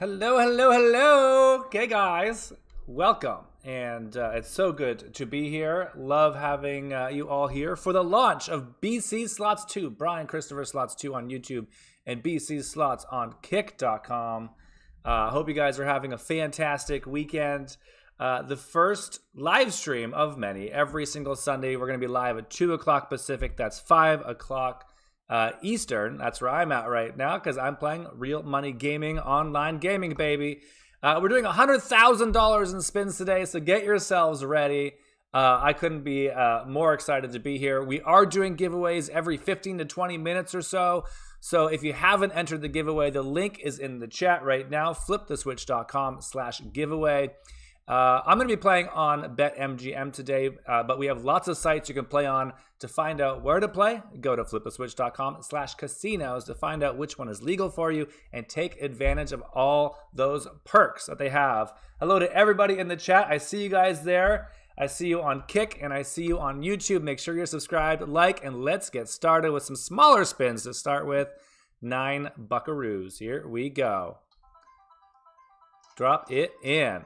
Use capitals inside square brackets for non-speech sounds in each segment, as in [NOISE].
Hello, hello, hello. Okay, guys, welcome. And uh, it's so good to be here. Love having uh, you all here for the launch of BC Slots 2, Brian Christopher Slots 2 on YouTube and BC Slots on Kick.com. I uh, hope you guys are having a fantastic weekend. Uh, the first live stream of many every single Sunday. We're going to be live at 2 o'clock Pacific. That's 5 o'clock uh, Eastern. That's where I'm at right now because I'm playing real money gaming, online gaming, baby. Uh, we're doing $100,000 in spins today, so get yourselves ready. Uh, I couldn't be uh, more excited to be here. We are doing giveaways every 15 to 20 minutes or so. So if you haven't entered the giveaway, the link is in the chat right now. Fliptheswitch.com slash giveaway. Uh, I'm going to be playing on BetMGM today, uh, but we have lots of sites you can play on to find out where to play. Go to fliptheswitch.com slash casinos to find out which one is legal for you and take advantage of all those perks that they have. Hello to everybody in the chat. I see you guys there. I see you on Kick and I see you on YouTube. Make sure you're subscribed, like, and let's get started with some smaller spins to start with. Nine buckaroos. Here we go. Drop it in.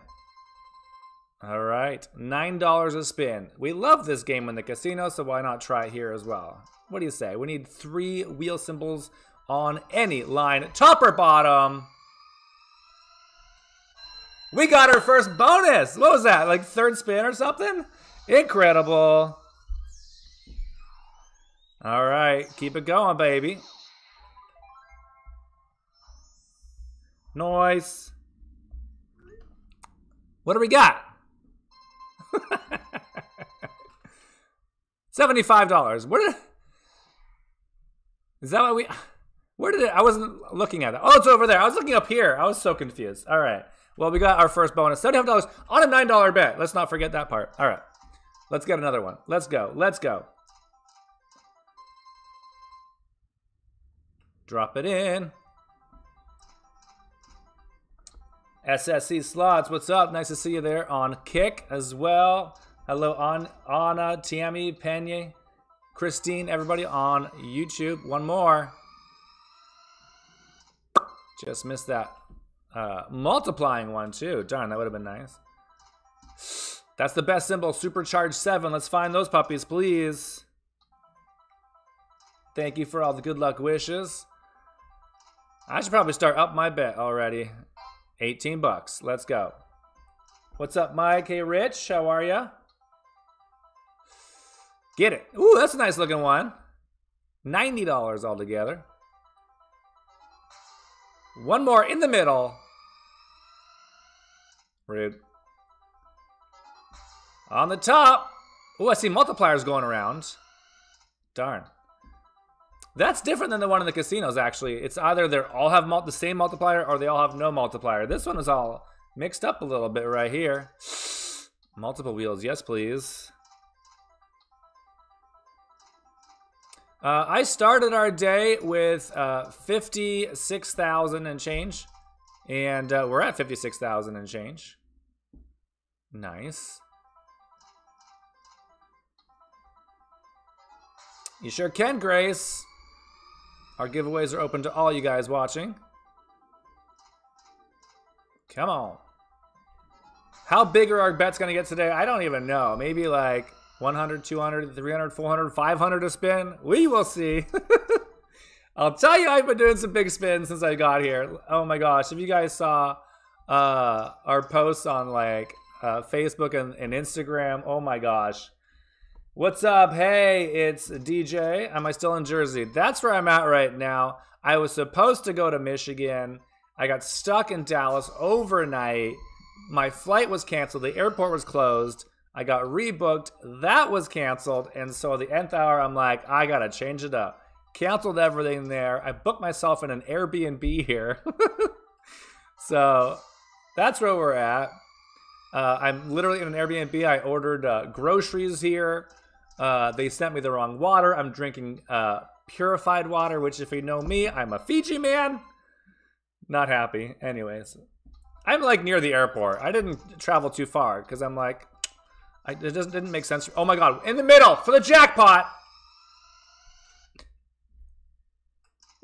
All right, $9 a spin. We love this game in the casino, so why not try it here as well? What do you say? We need three wheel symbols on any line, top or bottom. We got our first bonus. What was that? Like third spin or something? Incredible. All right, keep it going, baby. Noise. What do we got? [LAUGHS] Seventy-five dollars. Where did? Is that what we? Where did it? I wasn't looking at it. Oh, it's over there. I was looking up here. I was so confused. All right. Well, we got our first bonus. Seventy-five dollars on a nine-dollar bet. Let's not forget that part. All right. Let's get another one. Let's go. Let's go. Drop it in. SSC Slots, what's up? Nice to see you there on Kick as well. Hello, on Anna, Tammy, Penye, Christine, everybody on YouTube. One more. Just missed that uh, multiplying one too. Darn, that would have been nice. That's the best symbol, Supercharge 7. Let's find those puppies, please. Thank you for all the good luck wishes. I should probably start up my bet already. 18 bucks. Let's go. What's up, Mike? Hey, Rich. How are ya? Get it. Ooh, that's a nice looking one. $90 altogether. One more in the middle. Rude. On the top. Ooh, I see multipliers going around. Darn. That's different than the one in the casinos, actually. It's either they all have the same multiplier or they all have no multiplier. This one is all mixed up a little bit right here. Multiple wheels, yes please. Uh, I started our day with uh, 56,000 and change. And uh, we're at 56,000 and change. Nice. You sure can, Grace. Our giveaways are open to all you guys watching. Come on. How big are our bets going to get today? I don't even know. Maybe like 100, 200, 300, 400, 500 a spin. We will see. [LAUGHS] I'll tell you, I've been doing some big spins since I got here. Oh my gosh. If you guys saw uh, our posts on like uh, Facebook and, and Instagram, oh my gosh. What's up? Hey, it's DJ. Am I still in Jersey? That's where I'm at right now. I was supposed to go to Michigan. I got stuck in Dallas overnight. My flight was canceled. The airport was closed. I got rebooked. That was canceled. And so the nth hour, I'm like, I got to change it up. Canceled everything there. I booked myself in an Airbnb here. [LAUGHS] so that's where we're at. Uh, I'm literally in an Airbnb. I ordered uh, groceries here. Uh, they sent me the wrong water. I'm drinking uh, purified water, which, if you know me, I'm a Fiji man. Not happy. Anyways, I'm like near the airport. I didn't travel too far because I'm like, I, it doesn't didn't make sense. Oh my god, in the middle for the jackpot.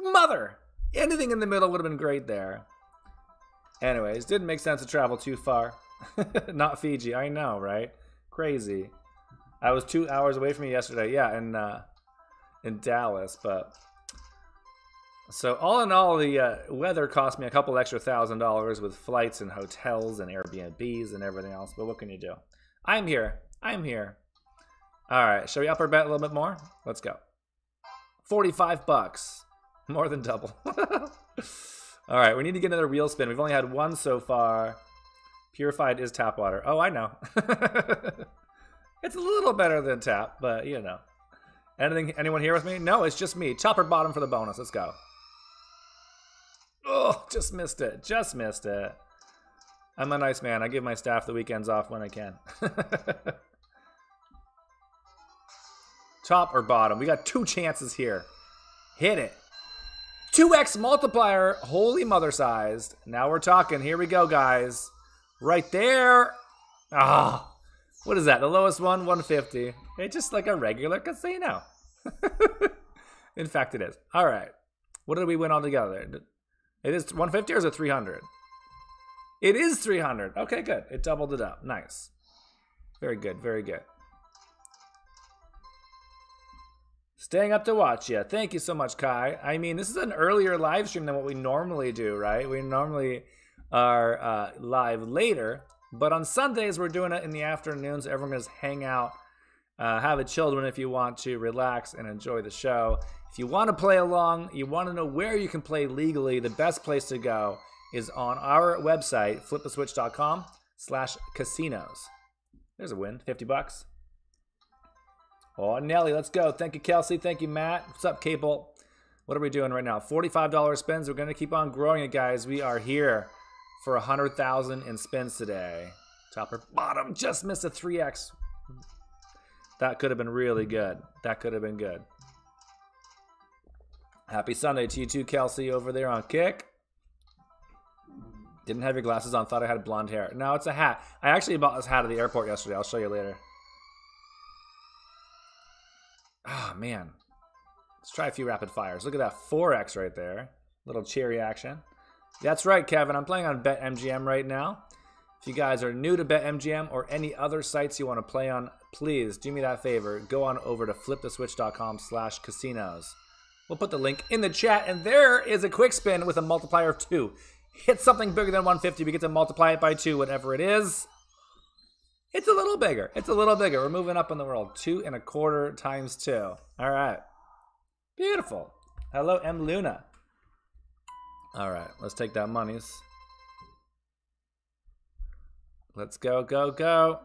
Mother, anything in the middle would have been great there. Anyways, didn't make sense to travel too far. [LAUGHS] Not Fiji, I know, right? Crazy. I was two hours away from you yesterday. Yeah, in uh, in Dallas, but so all in all, the uh, weather cost me a couple extra thousand dollars with flights and hotels and Airbnbs and everything else. But what can you do? I'm here. I'm here. All right, shall we up our bet a little bit more? Let's go. Forty-five bucks, [LAUGHS] more than double. [LAUGHS] all right, we need to get another wheel spin. We've only had one so far. Purified is tap water. Oh, I know. [LAUGHS] it's a little better than tap, but you know. Anything? Anyone here with me? No, it's just me. Chopper bottom for the bonus. Let's go. Oh, just missed it. Just missed it. I'm a nice man. I give my staff the weekends off when I can. [LAUGHS] Top or bottom? We got two chances here. Hit it. 2x multiplier. Holy mother sized. Now we're talking. Here we go, guys. Right there. Ah. Oh, what is that? The lowest one? 150. It's just like a regular casino. [LAUGHS] In fact, it is. All right. What did we win all together? It is 150 or is it 300? It is 300. Okay, good. It doubled it up. Nice. Very good. Very good. Staying up to watch you. Thank you so much, Kai. I mean, this is an earlier live stream than what we normally do, right? We normally are uh, live later, but on Sundays we're doing it in the afternoons. Everyone can just hang out, uh, have a children if you want to relax and enjoy the show. If you want to play along, you want to know where you can play legally, the best place to go is on our website, fliptheswitch.com slash casinos. There's a win, 50 bucks. Oh, Nelly, let's go. Thank you, Kelsey. Thank you, Matt. What's up, Cable? What are we doing right now? $45 spins. We're going to keep on growing it, guys. We are here for a 100,000 in spins today. Top or bottom. Just missed a 3x. That could have been really good. That could have been good. Happy Sunday to you too, Kelsey, over there on Kick. Didn't have your glasses on, thought I had blonde hair. No, it's a hat. I actually bought this hat at the airport yesterday. I'll show you later. Ah, oh, man. Let's try a few rapid fires. Look at that 4x right there. Little cherry action. That's right, Kevin. I'm playing on BetMGM right now. If you guys are new to BetMGM or any other sites you want to play on, please do me that favor. Go on over to fliptheswitch.com slash casinos. We'll put the link in the chat. And there is a quick spin with a multiplier of two. Hit something bigger than 150. We get to multiply it by two, whatever it is. It's a little bigger. It's a little bigger. We're moving up in the world. Two and a quarter times two. All right. Beautiful. Hello, M. Luna. All right. Let's take that monies. Let's go, go, go.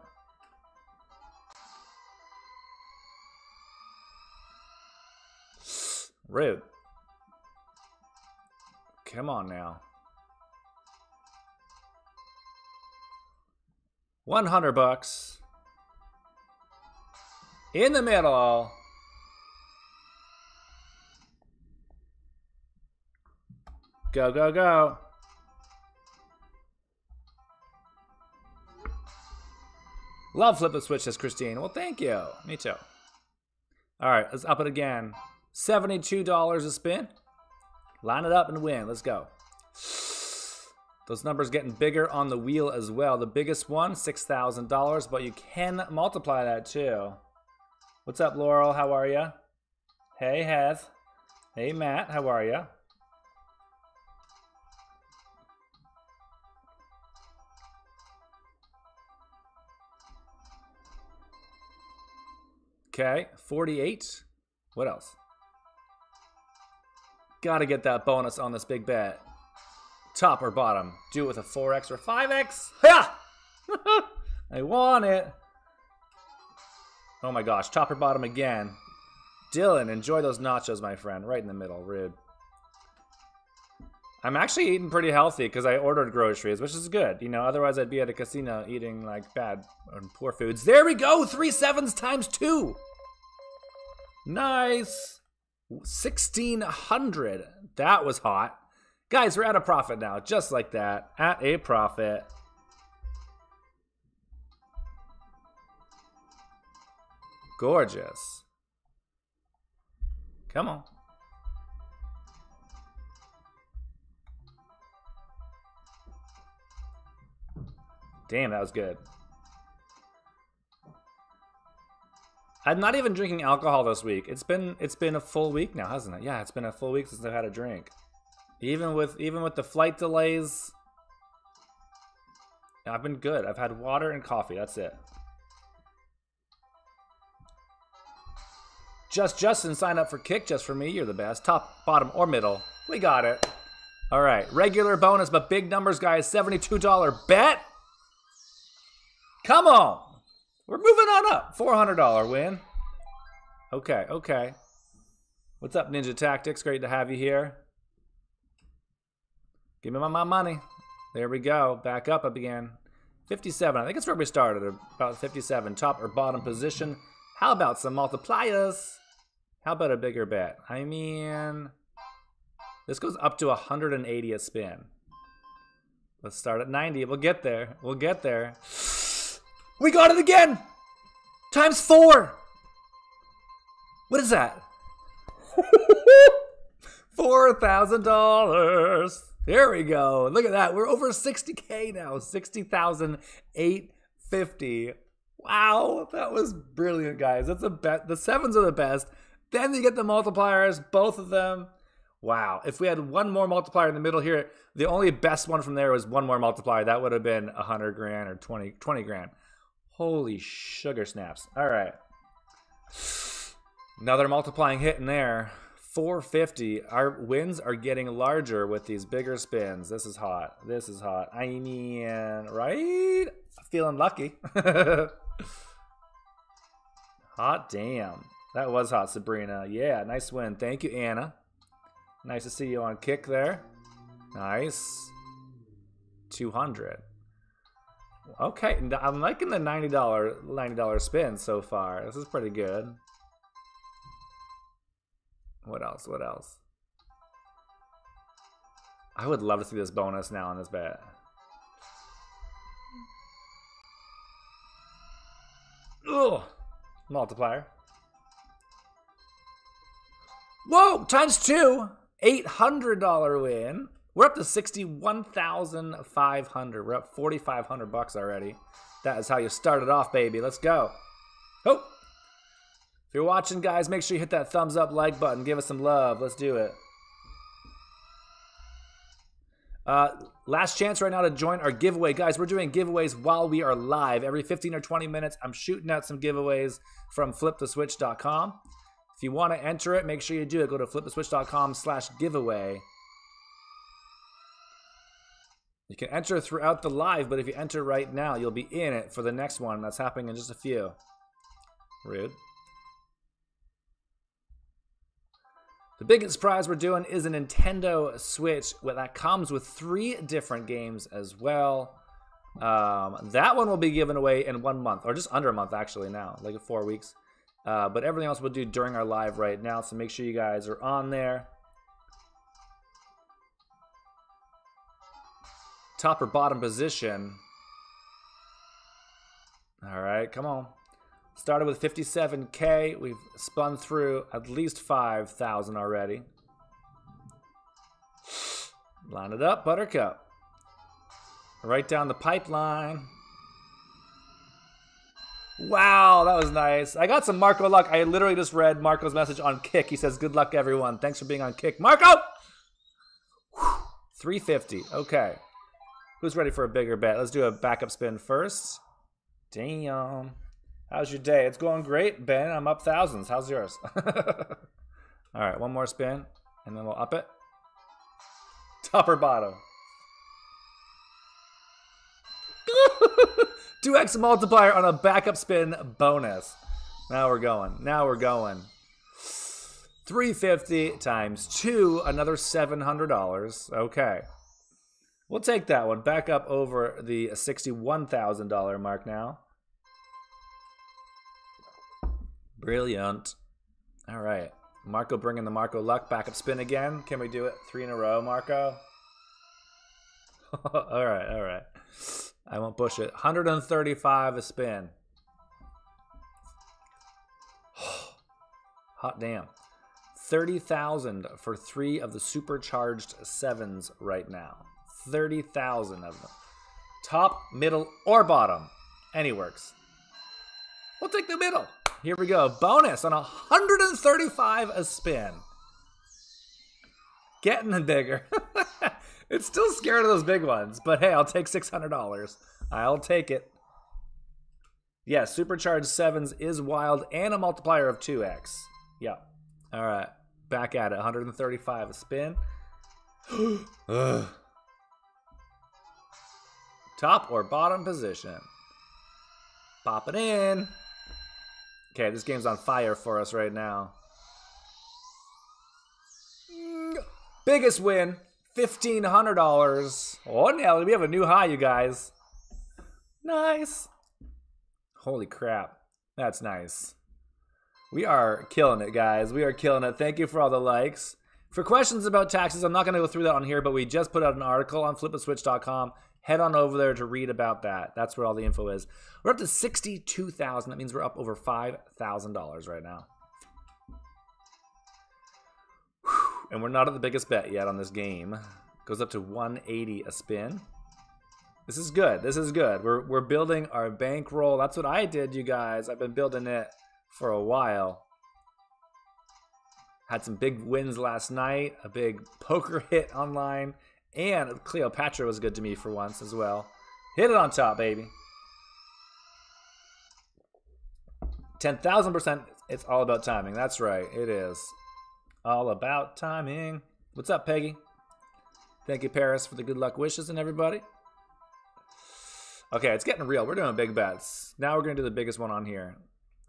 [SIGHS] Rude. Come on now. 100 bucks. In the middle. Go, go, go. Love flip the switch, says Christine. Well, thank you. Me too. All right, let's up it again. $72 a spin. Line it up and win. Let's go. Those numbers getting bigger on the wheel as well. The biggest one, $6,000, but you can multiply that too. What's up, Laurel? How are you? Hey, Heath. Hey, Matt. How are you? Okay, 48. What else? Gotta get that bonus on this big bet. Top or bottom? Do it with a 4x or 5x? Ha! [LAUGHS] I want it. Oh my gosh, top or bottom again. Dylan, enjoy those nachos, my friend. Right in the middle, rude. I'm actually eating pretty healthy because I ordered groceries, which is good. You know, otherwise I'd be at a casino eating like bad and poor foods. There we go, three sevens times two. Nice. 1600. That was hot. Guys, we're at a profit now, just like that. At a profit. Gorgeous. Come on. Damn, that was good. I'm not even drinking alcohol this week. It's been it's been a full week now, hasn't it? Yeah, it's been a full week since I've had a drink. Even with even with the flight delays, I've been good. I've had water and coffee. That's it. Just Justin, sign up for Kick just for me. You're the best. Top, bottom, or middle. We got it. All right. Regular bonus, but big numbers, guys. $72 bet. Come on. We're moving on up. $400 win. Okay, okay. What's up, Ninja Tactics? Great to have you here. Give me my, my money. There we go. Back up again. 57. I think it's where we started. About 57. Top or bottom position. How about some multipliers? How about a bigger bet? I mean, this goes up to 180 a spin. Let's start at 90. We'll get there. We'll get there. We got it again! Times four! What is that? [LAUGHS] $4,000. There we go. Look at that. We're over 60K now. 60,850. Wow. That was brilliant, guys. That's the bet. The sevens are the best. Then you get the multipliers, both of them. Wow. If we had one more multiplier in the middle here, the only best one from there was one more multiplier. That would have been 100 grand or 20, 20 grand. Holy sugar snaps. All right. [SIGHS] Another multiplying hit in there. 450. Our wins are getting larger with these bigger spins. This is hot. This is hot. I mean, right? Feeling lucky. [LAUGHS] hot damn. That was hot, Sabrina. Yeah, nice win. Thank you, Anna. Nice to see you on kick there. Nice. 200. Okay, I'm liking the $90 $90 spin so far. This is pretty good. What else? What else? I would love to see this bonus now on this bet. Ugh. Multiplier. Whoa! Times two! $800 win. We're up to 61,500. We're up 4,500 bucks already. That is how you started off, baby. Let's go. Oh. If you're watching, guys, make sure you hit that thumbs up like button. Give us some love. Let's do it. Uh, last chance right now to join our giveaway. Guys, we're doing giveaways while we are live. Every 15 or 20 minutes, I'm shooting out some giveaways from fliptheswitch.com. If you want to enter it, make sure you do it. Go to fliptheswitch.com slash giveaway. You can enter throughout the live, but if you enter right now, you'll be in it for the next one. That's happening in just a few. Rude. The biggest prize we're doing is a Nintendo Switch that comes with three different games as well. Um, that one will be given away in one month, or just under a month actually now, like four weeks. Uh, but everything else we'll do during our live right now, so make sure you guys are on there. Top or bottom position. All right, come on. Started with 57K. We've spun through at least 5,000 already. Line it up, Buttercup. Right down the pipeline. Wow, that was nice. I got some Marco luck. I literally just read Marco's message on Kick. He says, Good luck, everyone. Thanks for being on Kick. Marco! 350. Okay. Who's ready for a bigger bet? Let's do a backup spin first. Damn. How's your day? It's going great, Ben. I'm up thousands. How's yours? [LAUGHS] All right, one more spin, and then we'll up it. Top or bottom? [LAUGHS] 2x multiplier on a backup spin bonus. Now we're going. Now we're going. 350 times 2, another $700. Okay. We'll take that one back up over the $61,000 mark now. Brilliant. All right. Marco bringing the Marco luck back up spin again. Can we do it three in a row, Marco? [LAUGHS] all right, all right. I won't push it. 135 a spin. [SIGHS] Hot damn. 30,000 for three of the supercharged sevens right now. 30,000 of them. Top, middle, or bottom. Any works. We'll take the middle. Here we go. Bonus on 135 a spin. Getting a bigger. [LAUGHS] it's still scared of those big ones, but hey, I'll take $600. I'll take it. Yes, Supercharged 7s is wild and a multiplier of 2x. Yeah. All right. Back at it. 135 a spin. [GASPS] Top or bottom position. Pop it in. Okay, this game's on fire for us right now. Biggest win, $1,500. Oh, Nelly, we have a new high, you guys. Nice. Holy crap. That's nice. We are killing it, guys. We are killing it. Thank you for all the likes. For questions about taxes, I'm not going to go through that on here, but we just put out an article on fliptheswitch.com. Head on over there to read about that. That's where all the info is. We're up to 62,000. That means we're up over $5,000 right now. And we're not at the biggest bet yet on this game. Goes up to 180 a spin. This is good. This is good. We're, we're building our bankroll. That's what I did, you guys. I've been building it for a while. Had some big wins last night. A big poker hit online. And Cleopatra was good to me for once as well. Hit it on top, baby. 10,000%. It's all about timing. That's right. It is. All about timing. What's up, Peggy? Thank you, Paris, for the good luck wishes and everybody. Okay, it's getting real. We're doing big bets. Now we're going to do the biggest one on here.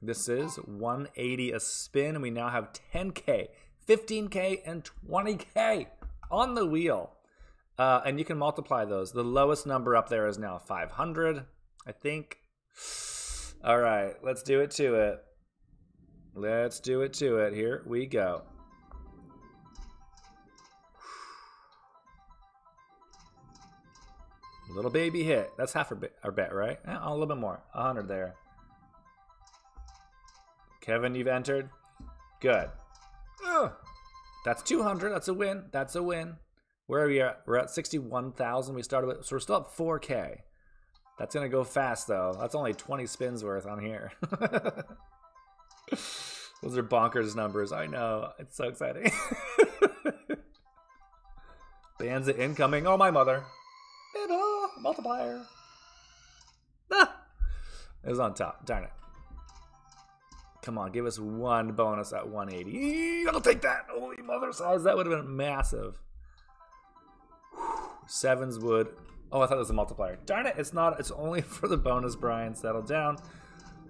This is 180 a spin, and we now have 10K, 15K, and 20K on the wheel. Uh, and you can multiply those. The lowest number up there is now 500, I think. All right, let's do it to it. Let's do it to it. Here we go. Little baby hit. That's half our, bet, our bet right? Eh, a little bit more. 100 there. Kevin, you've entered. Good. Ugh. That's 200. That's a win. That's a win. Where are we at? We're at 61,000. We started with, so we're still at 4K. That's going to go fast, though. That's only 20 spins worth on here. [LAUGHS] Those are bonkers numbers. I know. It's so exciting. [LAUGHS] Bands incoming. Oh, my mother. And, multiplier. Ah! It was on top. Darn it. Come on, give us one bonus at 180. I'll take that. Holy mother size. That would have been massive. Sevens would. Oh, I thought it was a multiplier. Darn it, it's not. It's only [LAUGHS] for the bonus, Brian. Settle down.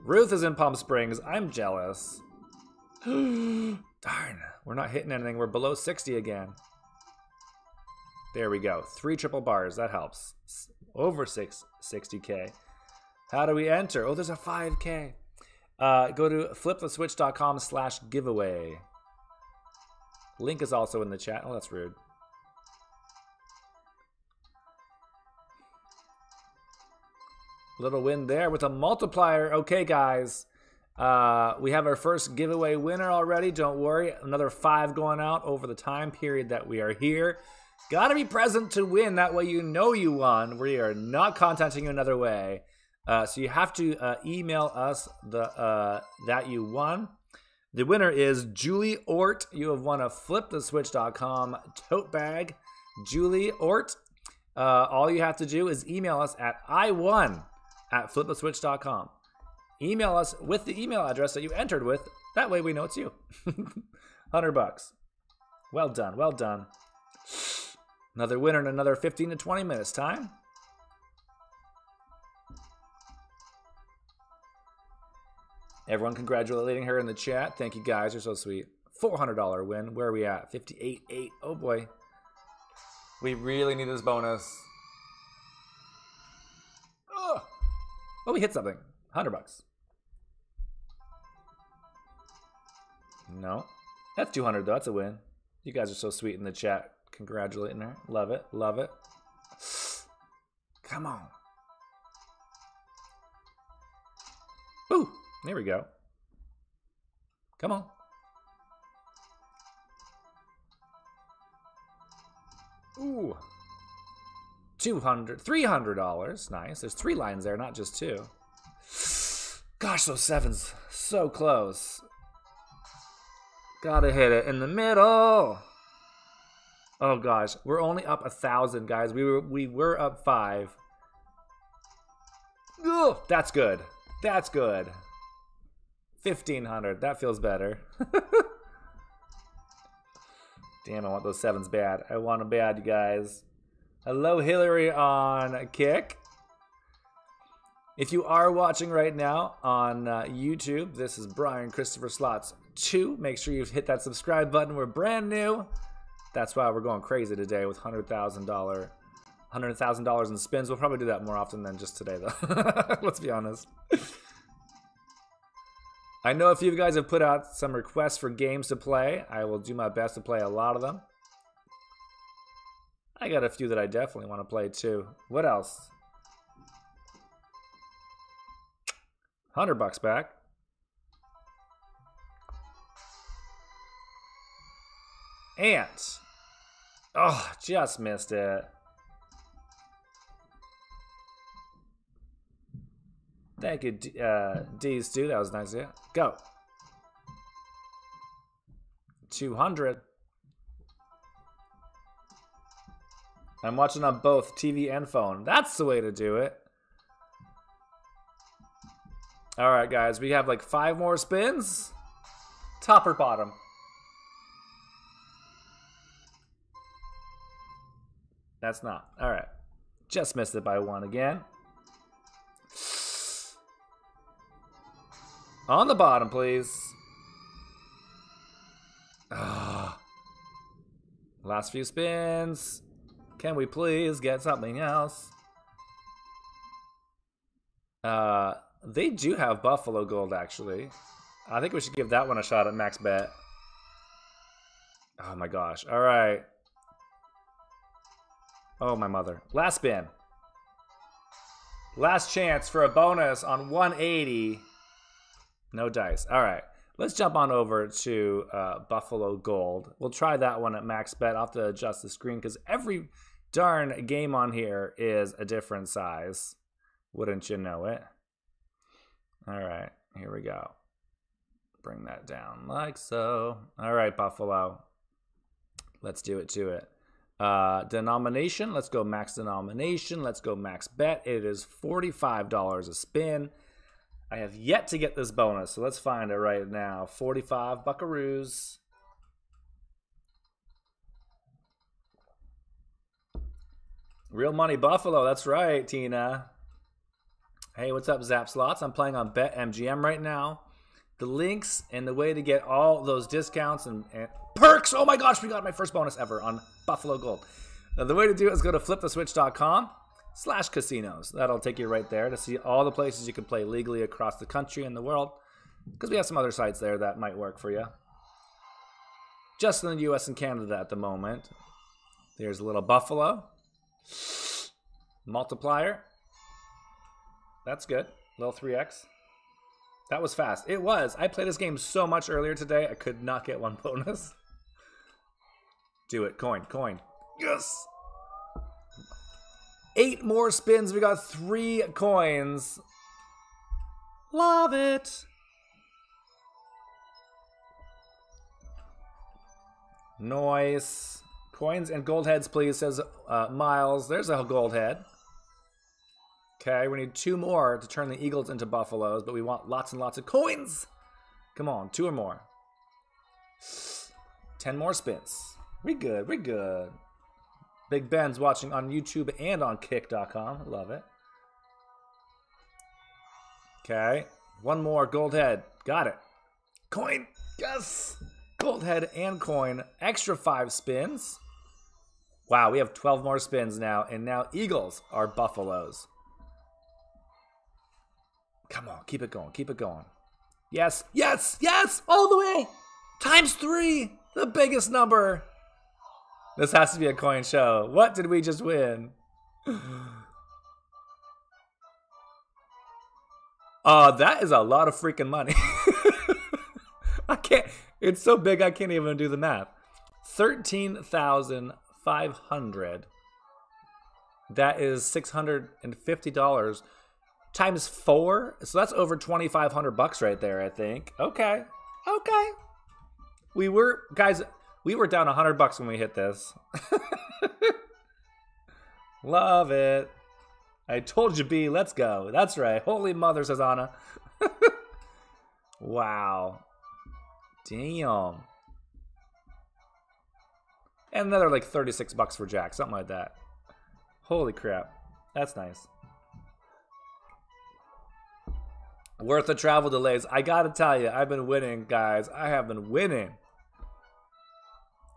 Ruth is in Palm Springs. I'm jealous. [GASPS] Darn, we're not hitting anything. We're below 60 again. There we go. Three triple bars. That helps. Over six, 60K. How do we enter? Oh, there's a 5K. Uh, go to fliptheswitch.com slash giveaway. Link is also in the chat. Oh, that's rude. Little win there with a multiplier. Okay, guys. Uh, we have our first giveaway winner already. Don't worry. Another five going out over the time period that we are here. Gotta be present to win. That way you know you won. We are not contacting you another way. Uh, so you have to uh, email us the uh, that you won. The winner is Julie Ort. You have won a fliptheswitch.com tote bag. Julie Ort. Uh, all you have to do is email us at I won at fliptheswitch.com. Email us with the email address that you entered with. That way we know it's you. [LAUGHS] 100 bucks. Well done. Well done. Another winner in another 15 to 20 minutes time. Everyone congratulating her in the chat. Thank you guys. You're so sweet. $400 win. Where are we at? 58.8. Oh boy. We really need this bonus. Oh, oh we hit something. 100 bucks. No. That's 200 though. That's a win. You guys are so sweet in the chat. Congratulating her. Love it. Love it. [SIGHS] Come on. Ooh. There we go. Come on. Ooh. 200 $300. Nice. There's three lines there, not just two. Gosh, those sevens. So close. Gotta hit it in the middle. Oh gosh, we're only up a thousand, guys. We were we were up five. Ugh, that's good. That's good. Fifteen hundred. That feels better. [LAUGHS] Damn, I want those sevens bad. I want them bad, you guys. Hello, Hillary on Kick. If you are watching right now on uh, YouTube, this is Brian Christopher Slots 2. Make sure you hit that subscribe button. We're brand new. That's why we're going crazy today with $100,000 $100,000 in spins. We'll probably do that more often than just today, though. [LAUGHS] Let's be honest. I know a few of you guys have put out some requests for games to play. I will do my best to play a lot of them. I got a few that I definitely want to play too. What else? 100 bucks back. Ants. Oh, just missed it. Thank you, D uh, D's too. That was nice. Yeah, go. 200. I'm watching on both TV and phone. That's the way to do it. All right, guys. We have like five more spins. Top or bottom? That's not. All right. Just missed it by one again. On the bottom, please. Ah. Last few spins. Can we please get something else? Uh, they do have Buffalo Gold, actually. I think we should give that one a shot at max bet. Oh my gosh. All right. Oh, my mother. Last spin. Last chance for a bonus on 180. No dice. All right. Let's jump on over to uh, Buffalo Gold. We'll try that one at max bet. I'll have to adjust the screen because every darn game on here is a different size. Wouldn't you know it? All right. Here we go. Bring that down like so. All right, Buffalo. Let's do it to it. Uh, denomination, let's go max denomination. Let's go max bet. It is $45 a spin. I have yet to get this bonus, so let's find it right now. 45 buckaroos. Real money Buffalo, that's right, Tina. Hey, what's up, Zap Slots? I'm playing on BetMGM right now. The links and the way to get all those discounts and, and perks. Oh my gosh, we got my first bonus ever on Buffalo Gold. Now, the way to do it is go to fliptheswitch.com slash casinos. That'll take you right there to see all the places you can play legally across the country and the world. Because we have some other sites there that might work for you. Just in the US and Canada at the moment. There's a little Buffalo. Multiplier. That's good. Little 3x. That was fast. It was. I played this game so much earlier today, I could not get one [LAUGHS] bonus. Do it. Coin, coin. Yes! Eight more spins. We got three coins. Love it. Noise. Coins and gold heads, please, says uh, Miles. There's a gold head. Okay, we need two more to turn the Eagles into Buffaloes, but we want lots and lots of coins. Come on, two or more. Ten more spins. We good, we good. Big Ben's watching on YouTube and on kick.com. Love it. Okay, one more gold head. Got it. Coin. Yes. Gold head and coin. Extra five spins. Wow, we have 12 more spins now, and now Eagles are Buffaloes. Come on, keep it going, keep it going. Yes, yes, yes, all the way. Times three, the biggest number. This has to be a coin show. What did we just win? [SIGHS] Uh, that is a lot of freaking money. [LAUGHS] I can't, it's so big I can't even do the math. 13,500. That is $650 times four. So that's over 2,500 bucks right there, I think. Okay. Okay. We were, guys, we were down 100 bucks when we hit this. [LAUGHS] Love it. I told you, B, let's go. That's right. Holy Mother, says Anna. [LAUGHS] wow. Damn. And another like 36 bucks for Jack, something like that. Holy crap. That's nice. Worth the travel delays. I gotta tell you, I've been winning, guys. I have been winning.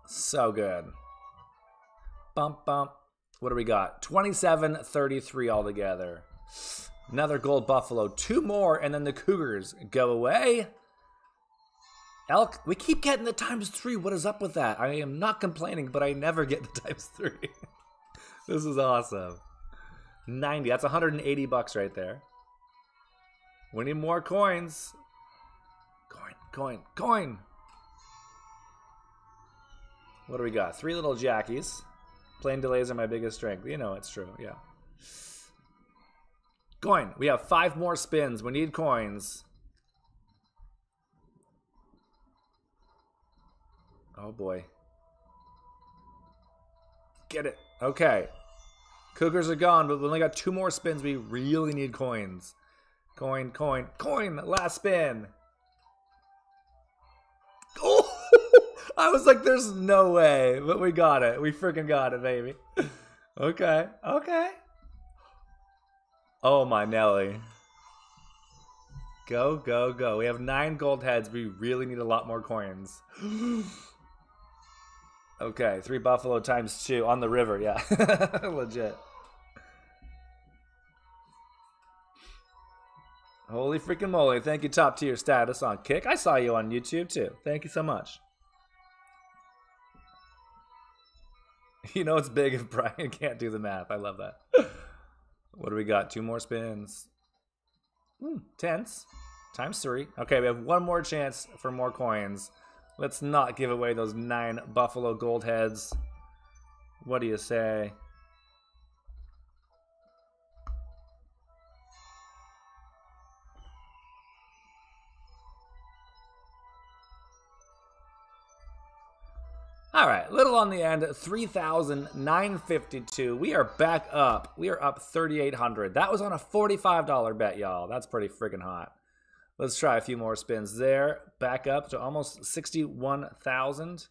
So good. Bump, bump. What do we got? 27 33 altogether. Another gold buffalo. Two more, and then the Cougars go away. Elk, we keep getting the times three. What is up with that? I am not complaining, but I never get the [LAUGHS] times three. [LAUGHS] this is awesome. 90. That's 180 bucks right there. We need more coins. Coin, coin, coin. What do we got? Three little jackies. Plane delays are my biggest strength. You know it's true, yeah. Coin. We have five more spins. We need coins. Oh boy. Get it. Okay. Cougars are gone, but we only got two more spins. We really need coins. Coin, coin, coin. Last spin. [LAUGHS] Oh! I was like, there's no way. But we got it. We freaking got it, baby. [LAUGHS] okay. Okay. Oh, my Nelly. Go, go, go. We have nine gold heads. We really need a lot more coins. [GASPS] [GASPS] [GASPS] okay, three buffalo times two on the river. Yeah, [LAUGHS] legit. Holy freaking moly. Thank you, top tier status on Kick. I saw you on YouTube too. Thank you so much. [LAUGHS] You know it's big if [LAUGHS] Brian can't do the math. I love that. what do we got? Two more spins. Hmm, tense. Times three. Okay, we have one more chance for more coins. Let's not give away those nine Buffalo Gold heads. What do you say? All right, little on the end, 3,952. We are back up. We are up 3,800. That was on a $45 bet, y'all. That's pretty freaking hot. Let's try a few more spins there. Back up to almost 61,000.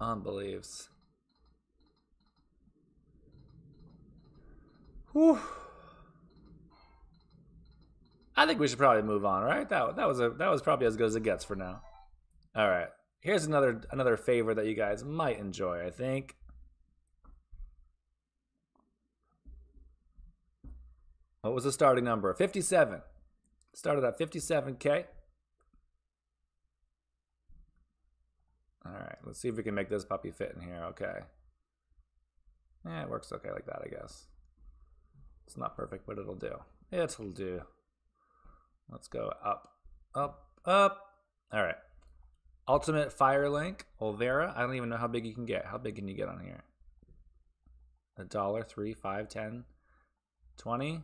Unbelieves. Whew. I think we should probably move on, right? That that was a that was probably as good as it gets for now. All right. Here's another another favor that you guys might enjoy, I think. What was the starting number? 57. Started at 57k. All right, let's see if we can make this puppy fit in here. Okay. Yeah, it works okay like that, I guess. It's not perfect, but it'll do. It'll do. Let's go up, up, up. All right. Ultimate Fire Link, Olvera. I don't even know how big you can get. How big can you get on here? A dollar, three, five, ten, twenty,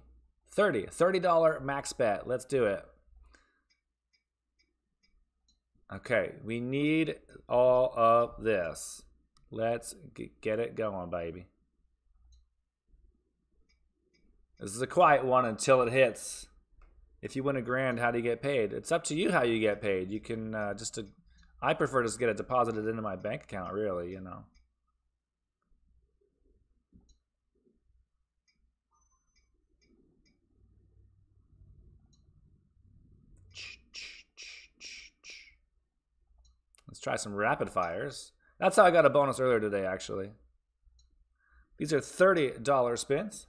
thirty. Thirty dollar max bet. Let's do it. Okay, we need all of this. Let's get it going, baby. This is a quiet one until it hits if you win a grand, how do you get paid? It's up to you how you get paid. You can uh, just, to, I prefer to just get it deposited into my bank account, really, you know. Let's try some rapid fires. That's how I got a bonus earlier today, actually. These are $30 spins.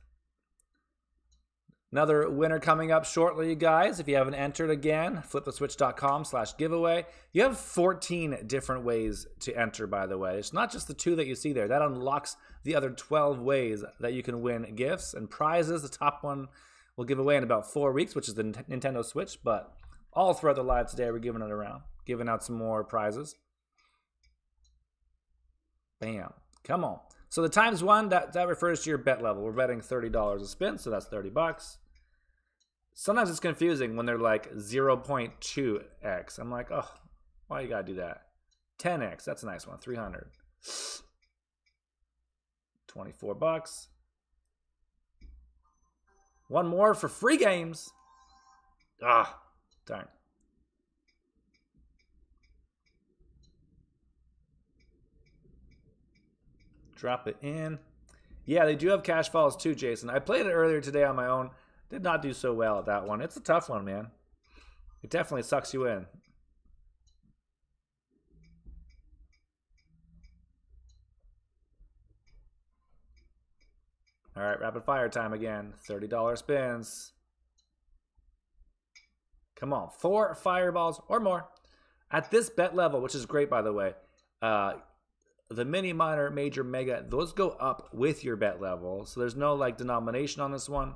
Another winner coming up shortly, you guys. If you haven't entered again, fliptheswitch.com slash giveaway. You have 14 different ways to enter, by the way. It's not just the two that you see there. That unlocks the other 12 ways that you can win gifts and prizes. The top one we'll give away in about four weeks, which is the Nintendo Switch. But all throughout the live today, we're giving it around, giving out some more prizes. Bam. Come on. So the times one, that, that refers to your bet level. We're betting $30 a spin, so that's 30 bucks. Sometimes it's confusing when they're like 0.2x. I'm like, oh, why you gotta do that? 10x, that's a nice one, 300. 24 bucks. One more for free games. Ah, darn. Drop it in. Yeah, they do have cash falls too, Jason. I played it earlier today on my own. Did not do so well at that one. It's a tough one, man. It definitely sucks you in. All right, rapid fire time again. $30 spins. Come on, four fireballs or more. At this bet level, which is great, by the way, uh, the mini, minor, major, mega, those go up with your bet level. So there's no like denomination on this one.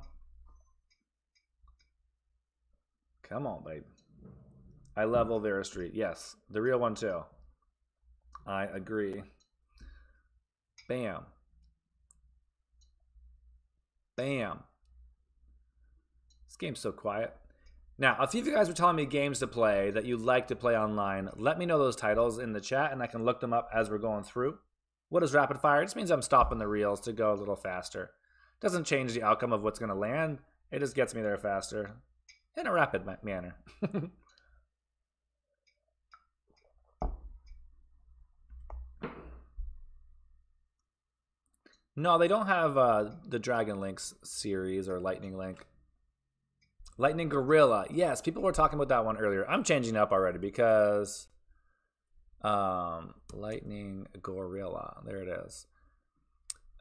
Come on, babe. I love Olvera Street. Yes, the real one too. I agree. Bam. Bam. This game's so quiet. Now, a few of you guys were telling me games to play that you like to play online. Let me know those titles in the chat and I can look them up as we're going through. What is rapid fire? It just means I'm stopping the reels to go a little faster. Doesn't change the outcome of what's going to land. It just gets me there faster in a rapid manner. [LAUGHS] no, they don't have uh, the Dragon Links series or Lightning Link. Lightning Gorilla. Yes, people were talking about that one earlier. I'm changing up already because um, Lightning Gorilla. There it is.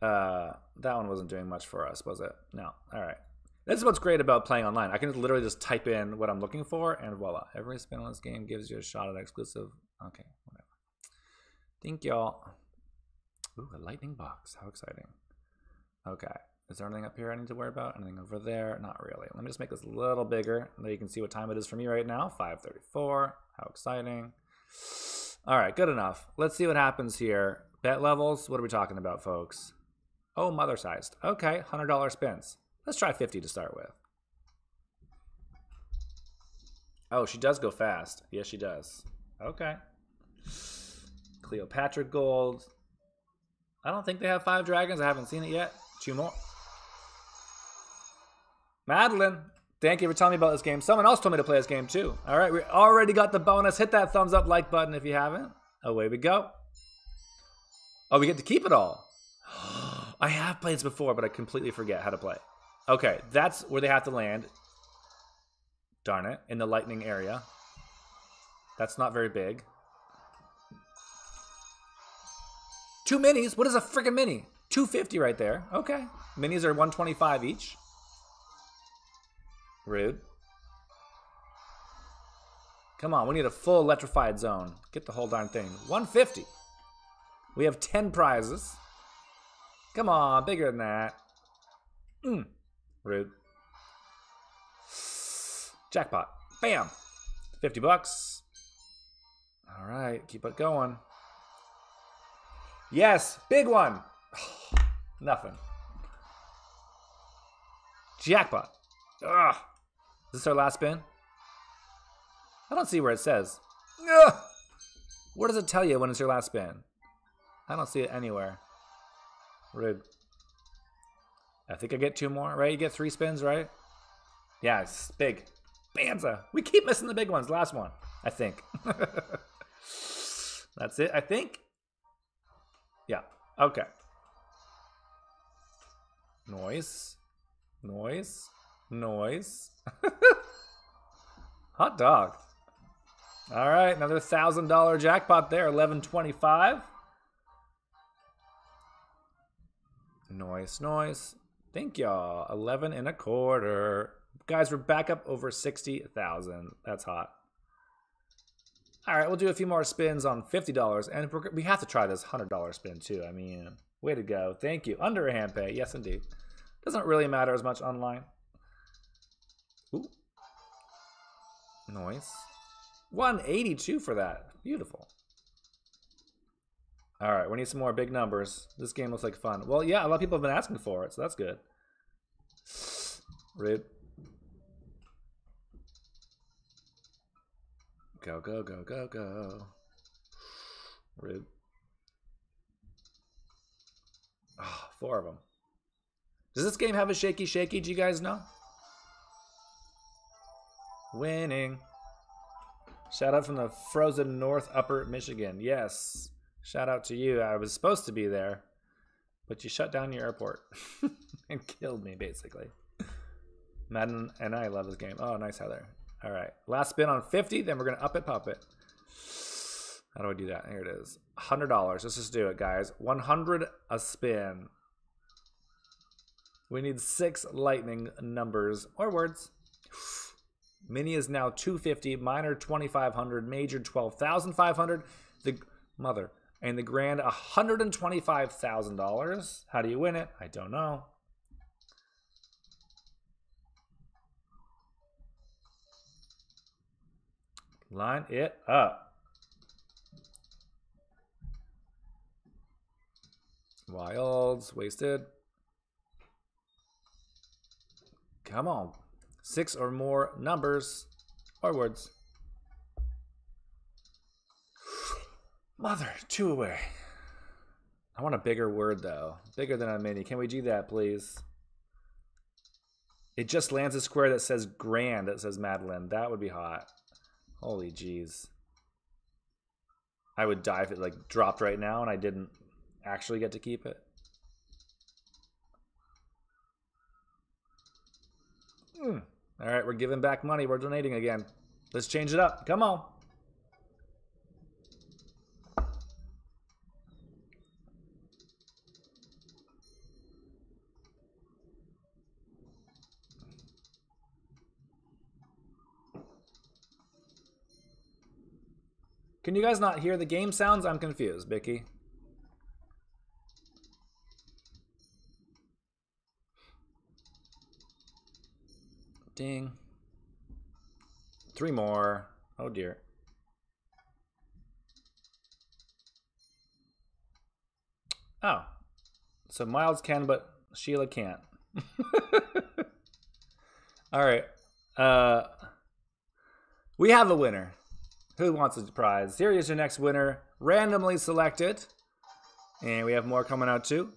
Uh, that one wasn't doing much for us, was it? No. All right. This is what's great about playing online. I can literally just type in what I'm looking for, and voila. Every spin on this game gives you a shot at exclusive. Okay, whatever. Thank y'all. Ooh, a lightning box. How exciting. Okay. Is there anything up here I need to worry about? Anything over there? Not really. Let me just make this a little bigger. There you can see what time it is for me right now. 534. How exciting. All right, good enough. Let's see what happens here. Bet levels. What are we talking about, folks? Oh, mother sized. Okay, $100 spins. Let's try 50 to start with. Oh, she does go fast. Yes, she does. Okay. Cleopatra Gold. I don't think they have five dragons. I haven't seen it yet. Two more. Madeline, thank you for telling me about this game. Someone else told me to play this game too. All right, we already got the bonus. Hit that thumbs up like button if you haven't. Away we go. Oh, we get to keep it all. [GASPS] I have played this before, but I completely forget how to play. Okay, that's where they have to land. Darn it, in the lightning area. That's not very big. Two minis? What is a freaking mini? 250 right there. Okay. Minis are 125 each. Rude. Come on, we need a full electrified zone. Get the whole darn thing. 150. We have 10 prizes. Come on, bigger than that. Mm. Rude. Jackpot. Bam. 50 bucks. All right, keep it going. Yes, big one. [SIGHS] Nothing. Jackpot. Ugh. Is this our last spin? I don't see where it says. Ugh. Where does it tell you when it's your last spin? I don't see it anywhere. Rude. I think I get two more, right? You get three spins, right? Yeah, it's big. Banza. We keep missing the big ones. Last one, I think. [LAUGHS] That's it, I think. Yeah. Okay. Noise. Noise. Noise. [LAUGHS] Hot dog. All right, another thousand dollar jackpot there. Eleven twenty-five. Noise, noise. Thank y'all. 11 and a quarter. Guys, we're back up over 60,000. That's hot. All right, we'll do a few more spins on $50. And we have to try this $100 spin too. I mean, way to go. Thank you. Under a hand pay. Yes, indeed. Doesn't really matter as much online. Noise. 182 for that. Beautiful. All right, we need some more big numbers. This game looks like fun. Well, yeah, a lot of people have been asking for it, so that's good. Rude. Go, go, go, go, go. Rude. Oh, ah, four of them. Does this game have a shaky shaky? Do you guys know? Winning. Shout out from the frozen north upper Michigan. Yes. Shout out to you. I was supposed to be there, but you shut down your airport [LAUGHS] and killed me, basically. Madden and I love this game. Oh, nice, Heather. All right. Last spin on 50, then we're going to up it, pop it. How do I do that? Here it is. $100. Let's just do it, guys. 100 a spin. We need six lightning numbers or words. Mini is now 250, minor 2500, major 12,500. The mother and the grand $125,000. How do you win it? I don't know. Line it up. Wilds, wasted. Come on. Six or more numbers or words. Mother, two away. I want a bigger word though. Bigger than a mini. Can we do that, please? It just lands a square that says grand that says Madeline. That would be hot. Holy jeez. I would die if it like dropped right now and I didn't actually get to keep it. Mm. All right, we're giving back money. We're donating again. Let's change it up. Come on. Can you guys not hear the game sounds? I'm confused, Bicky. Three more. Oh dear. Oh. So Miles can, but Sheila can't. [LAUGHS] All right. Uh, we have a winner. Who wants a prize? Here is your next winner, randomly selected. And we have more coming out too.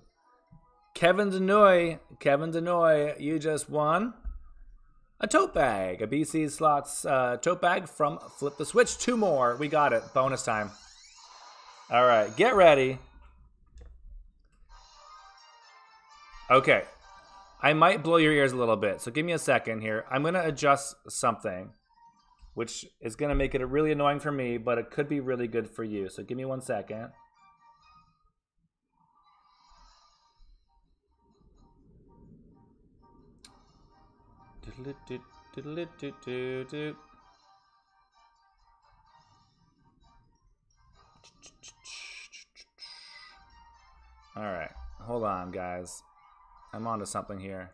Kevin Denoy. Kevin Denoy, you just won a tote bag, a BC Slots uh, tote bag from Flip the Switch. Two more. We got it. Bonus time. All right, get ready. Okay. I might blow your ears a little bit, so give me a second here. I'm going to adjust something which is going to make it really annoying for me, but it could be really good for you. So give me one second. All right, hold on, guys. I'm onto something here.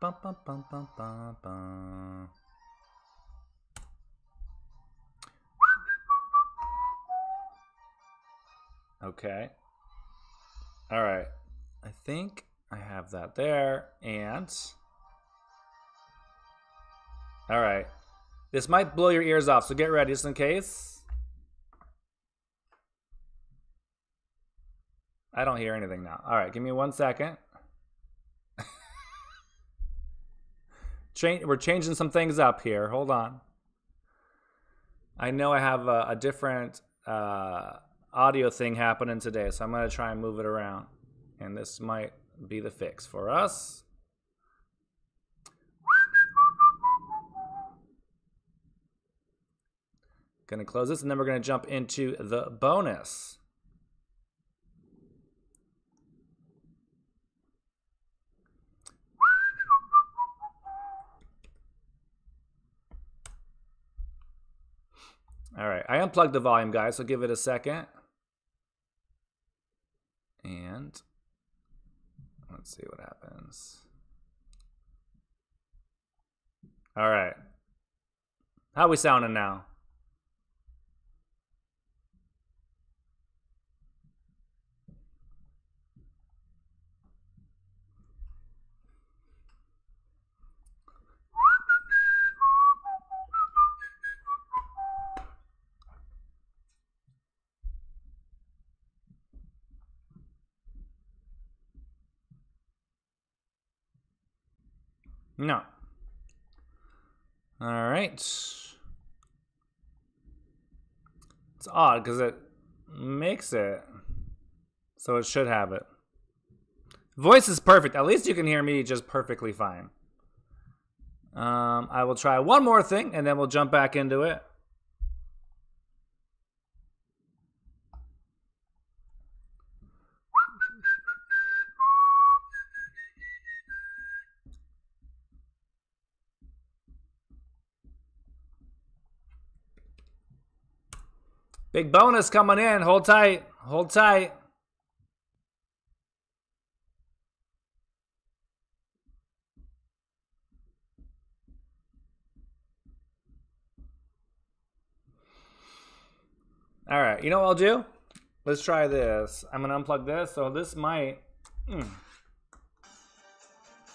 Bum, bum, bum, bum, bum, bum. Okay. All right. I think I have that there. And. All right. This might blow your ears off, so get ready just in case. I don't hear anything now. All right, give me one second. [LAUGHS] Change, we're changing some things up here. Hold on. I know I have a, a different uh, audio thing happening today, so I'm going to try and move it around. And this might be the fix for us. Going to close this, and then we're going to jump into the bonus. All right, I unplugged the volume, guys, so give it a second. And let's see what happens. All right. How we sounding now? No. All right. It's odd because it makes it so it should have it. Voice is perfect. At least you can hear me just perfectly fine. Um, I will try one more thing and then we'll jump back into it. Big bonus coming in. Hold tight. Hold tight. All right, you know what I'll do? Let's try this. I'm gonna unplug this, so this might. Mm.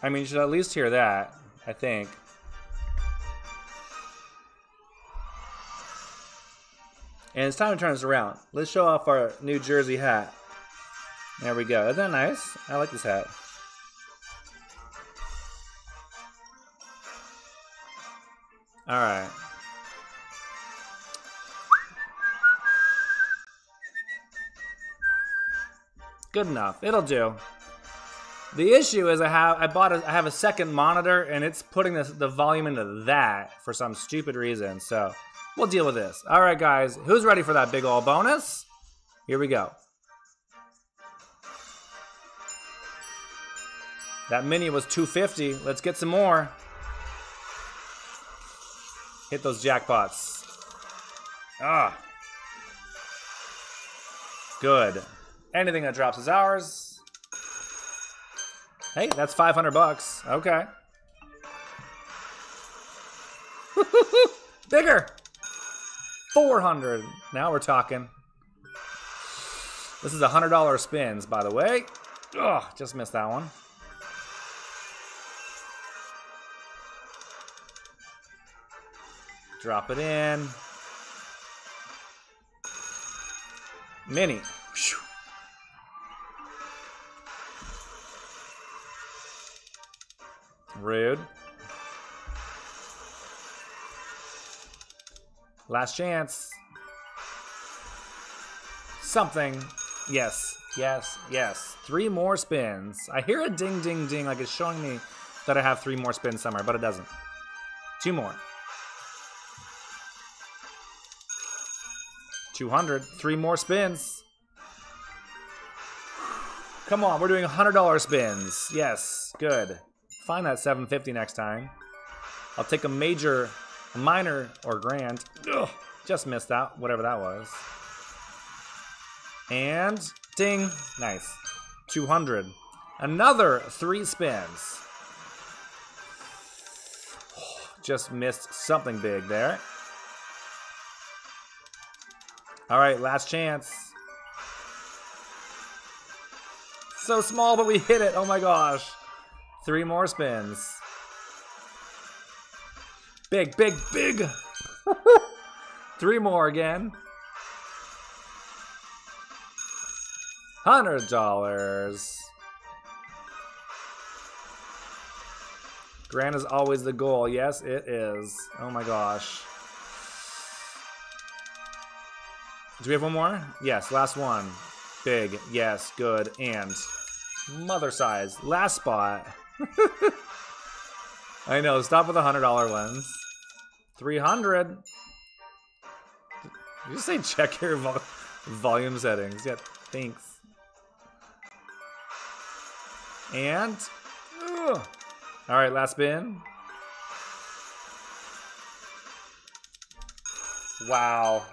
I mean, you should at least hear that. I think. And it's time to turn this around. Let's show off our New Jersey hat. There we go. Isn't that nice? I like this hat. All right. Good enough. It'll do. The issue is I have I bought a, I have a second monitor and it's putting the volume into that for some stupid reason. So we'll deal with this. All right, guys, who's ready for that big ol' bonus? Here we go. That mini was 250. Let's get some more. Hit those jackpots. Ah. Good. Anything that drops is ours. Hey, that's 500 bucks. Okay. [LAUGHS] Bigger. 400. Now we're talking. This is a $100 spins, by the way. Ugh, just missed that one. Drop it in. Mini. Rude. Last chance. Something. Yes, yes, yes. Three more spins. I hear a ding, ding, ding, like it's showing me that I have three more spins somewhere, but it doesn't. Two more. 200. Three more spins. Come on, we're doing $100 spins. Yes, good. Find that 750 next time. I'll take a major, minor, or grand. Ugh, just missed that, whatever that was. And ding, nice. 200. Another three spins. [SIGHS] Just missed something big there. All right, last chance. So small, but we hit it. Oh my gosh. Three more spins. Big, big, big. [LAUGHS] Three more again. Hundred dollars. Grand is always the goal. Yes, it is. Oh my gosh. Do we have one more? Yes, last one. Big. Yes, good. And mother size. Last spot. [LAUGHS] I know. Stop with the hundred dollar ones. Three hundred. You just say check your vo volume settings? Yeah, thanks. And ugh. all right, last spin. Wow.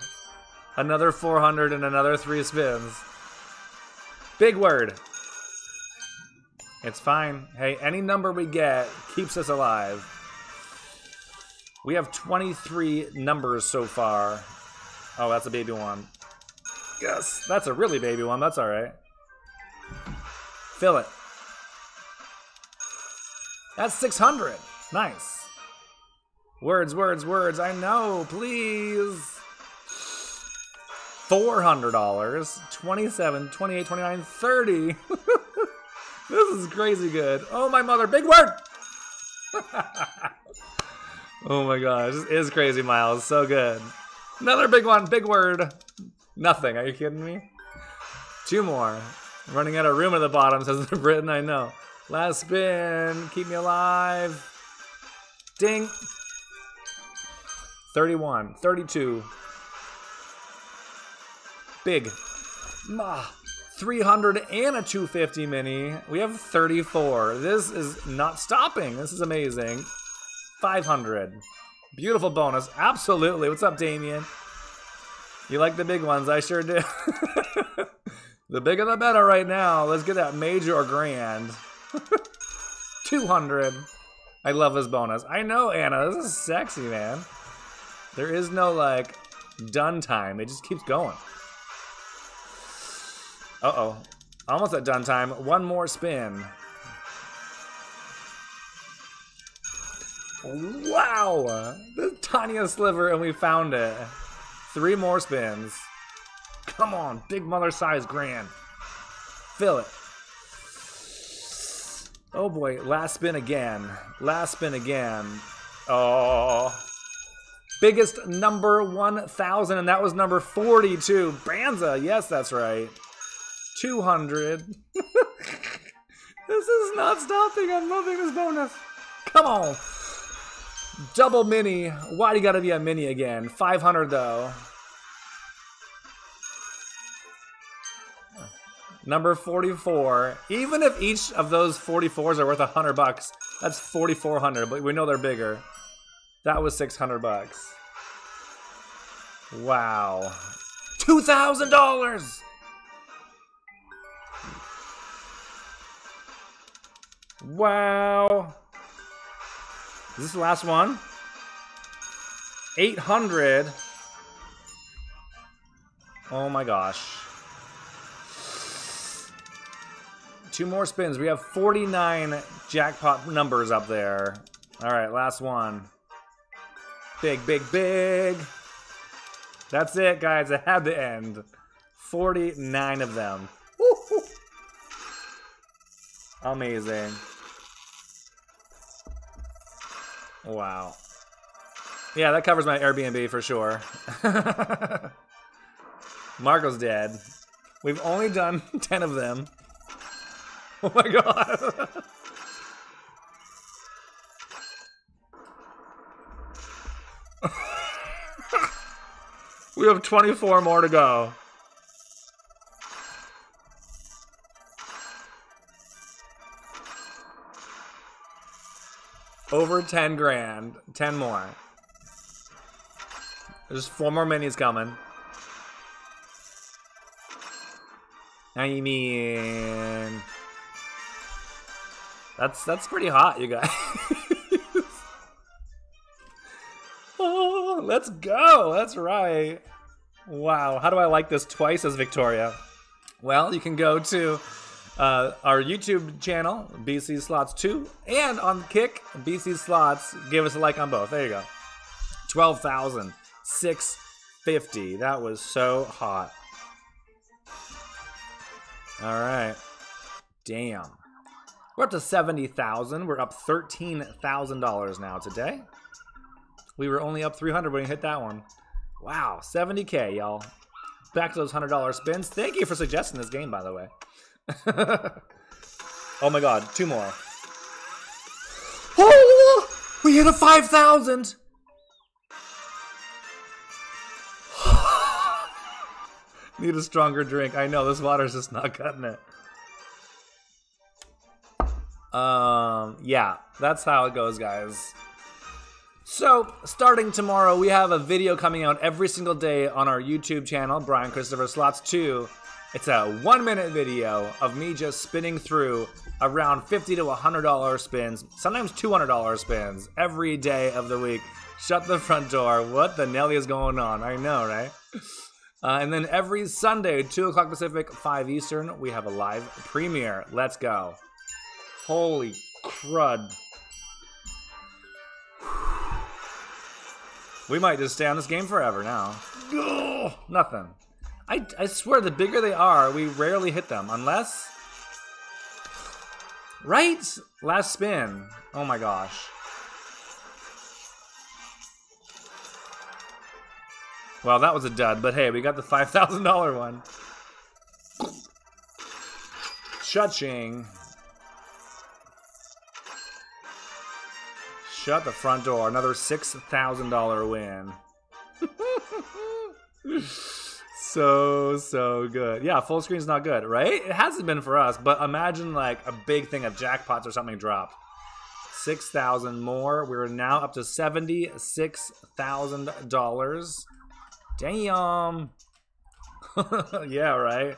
Another 400 and another three spins. Big word. It's fine. Hey, any number we get keeps us alive. We have 23 numbers so far. Oh, that's a baby one. Yes, that's a really baby one. That's all right. Fill it. That's 600. Nice. Words, words, words. I know, please. $400. 27, 28, 29, 30. [LAUGHS] this is crazy good. Oh, my mother. Big word. [LAUGHS] oh my gosh, this is crazy, Miles. So good. Another big one, big word. Nothing. Are you kidding me? Two more. I'm running out of room at the bottom, says the Britain. I know. Last spin. Keep me alive. Ding. 31. 32. Big. Ma. 300 and a 250 mini. We have 34. This is not stopping. This is amazing. 500. Beautiful bonus. Absolutely. What's up, Damien? You like the big ones? I sure do. [LAUGHS] the bigger the better right now. Let's get that major or grand. [LAUGHS] 200. I love this bonus. I know, Anna. This is sexy, man. There is no, like, done time. It just keeps going. Uh-oh. Almost at done time. One more spin. Wow! The tiniest sliver and we found it. Three more spins. Come on, big mother size grand. Fill it. Oh boy, last spin again. Last spin again. Oh. Biggest number 1,000, and that was number 42. Banza, yes, that's right. 200. [LAUGHS] this is not stopping. I'm loving this bonus. Come on. Double mini. Why do you gotta be a mini again? 500 though. Number 44. Even if each of those 44s are worth 100 bucks, that's 4,400, but we know they're bigger. That was 600 bucks. Wow. $2,000! Wow. Is this the last one? 800. Oh my gosh. Two more spins. We have 49 jackpot numbers up there. All right, last one. Big, big, big. That's it, guys. It had to end. 49 of them. Amazing. Wow. Yeah, that covers my Airbnb for sure. [LAUGHS] Marco's dead. We've only done [LAUGHS] 10 of them. Oh my god. [LAUGHS] we have 24 more to go. Over 10 grand. 10 more. There's four more minis coming. I mean... That's that's pretty hot, you guys. [LAUGHS] oh, let's go. That's right. Wow. How do I like this twice as Victoria? Well, you can go to uh, our YouTube channel, BC Slots 2, and on Kick, BC Slots. Give us a like on both. There you go. 12,650. That was so hot. All right. Damn. We're up to 70,000. We're up $13,000 now today. We were only up 300 when we hit that one. Wow, 70k, y'all. Back to those $100 spins. Thank you for suggesting this game, by the way. [LAUGHS] oh my god, two more. Oh, we hit a 5,000! [LAUGHS] Need a stronger drink. I know, this water's just not cutting it. Um, yeah, that's how it goes, guys. So, starting tomorrow, we have a video coming out every single day on our YouTube channel, Brian Christopher Slots 2. It's a one minute video of me just spinning through around 50 to $100 spins, sometimes $200 spins every day of the week. Shut the front door. What the Nelly is going on? I know, right? Uh, and then every Sunday, 2 o'clock Pacific, 5 Eastern, we have a live premiere. Let's go. Holy crud. We might just stay on this game forever now. Ugh, nothing. I, I swear, the bigger they are, we rarely hit them. Unless... Right? Last spin. Oh my gosh. Well, that was a dud, but hey, we got the $5,000 one. Shutching. Shut the front door. Another $6,000 win. [LAUGHS] so, so good. Yeah, full screen's not good, right? It hasn't been for us, but imagine like a big thing of jackpots or something dropped. 6,000 more. We're now up to $76,000. Damn. [LAUGHS] yeah, right.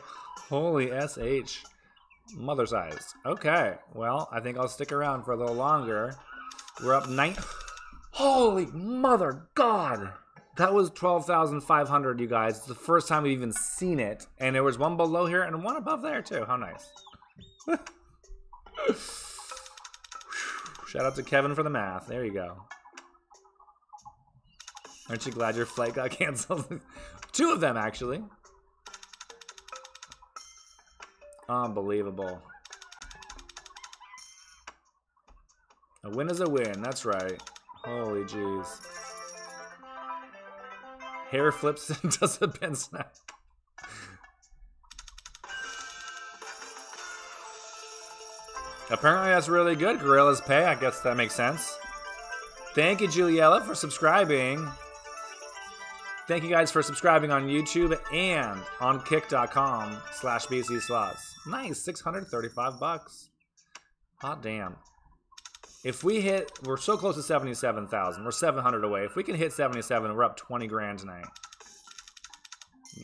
Holy SH. Mother size. Okay. Well, I think I'll stick around for a little longer. We're up nine. Holy mother God. That was 12,500, you guys. It's the first time we've even seen it. And there was one below here and one above there, too. How nice. [LAUGHS] Shout out to Kevin for the math. There you go. Aren't you glad your flight got [LAUGHS] canceled? Two of them, actually. Unbelievable. A win is a win, that's right. Holy jeez. Hair flips [LAUGHS] and does a pin snap. Apparently that's really good. Gorillas pay, I guess that makes sense. Thank you, Juliella, for subscribing. Thank you guys for subscribing on YouTube and on kick.com slash BC slots. Nice, 635 bucks. Hot damn. If we hit, we're so close to 77,000. We're 700 away. If we can hit 77, we're up 20 grand tonight.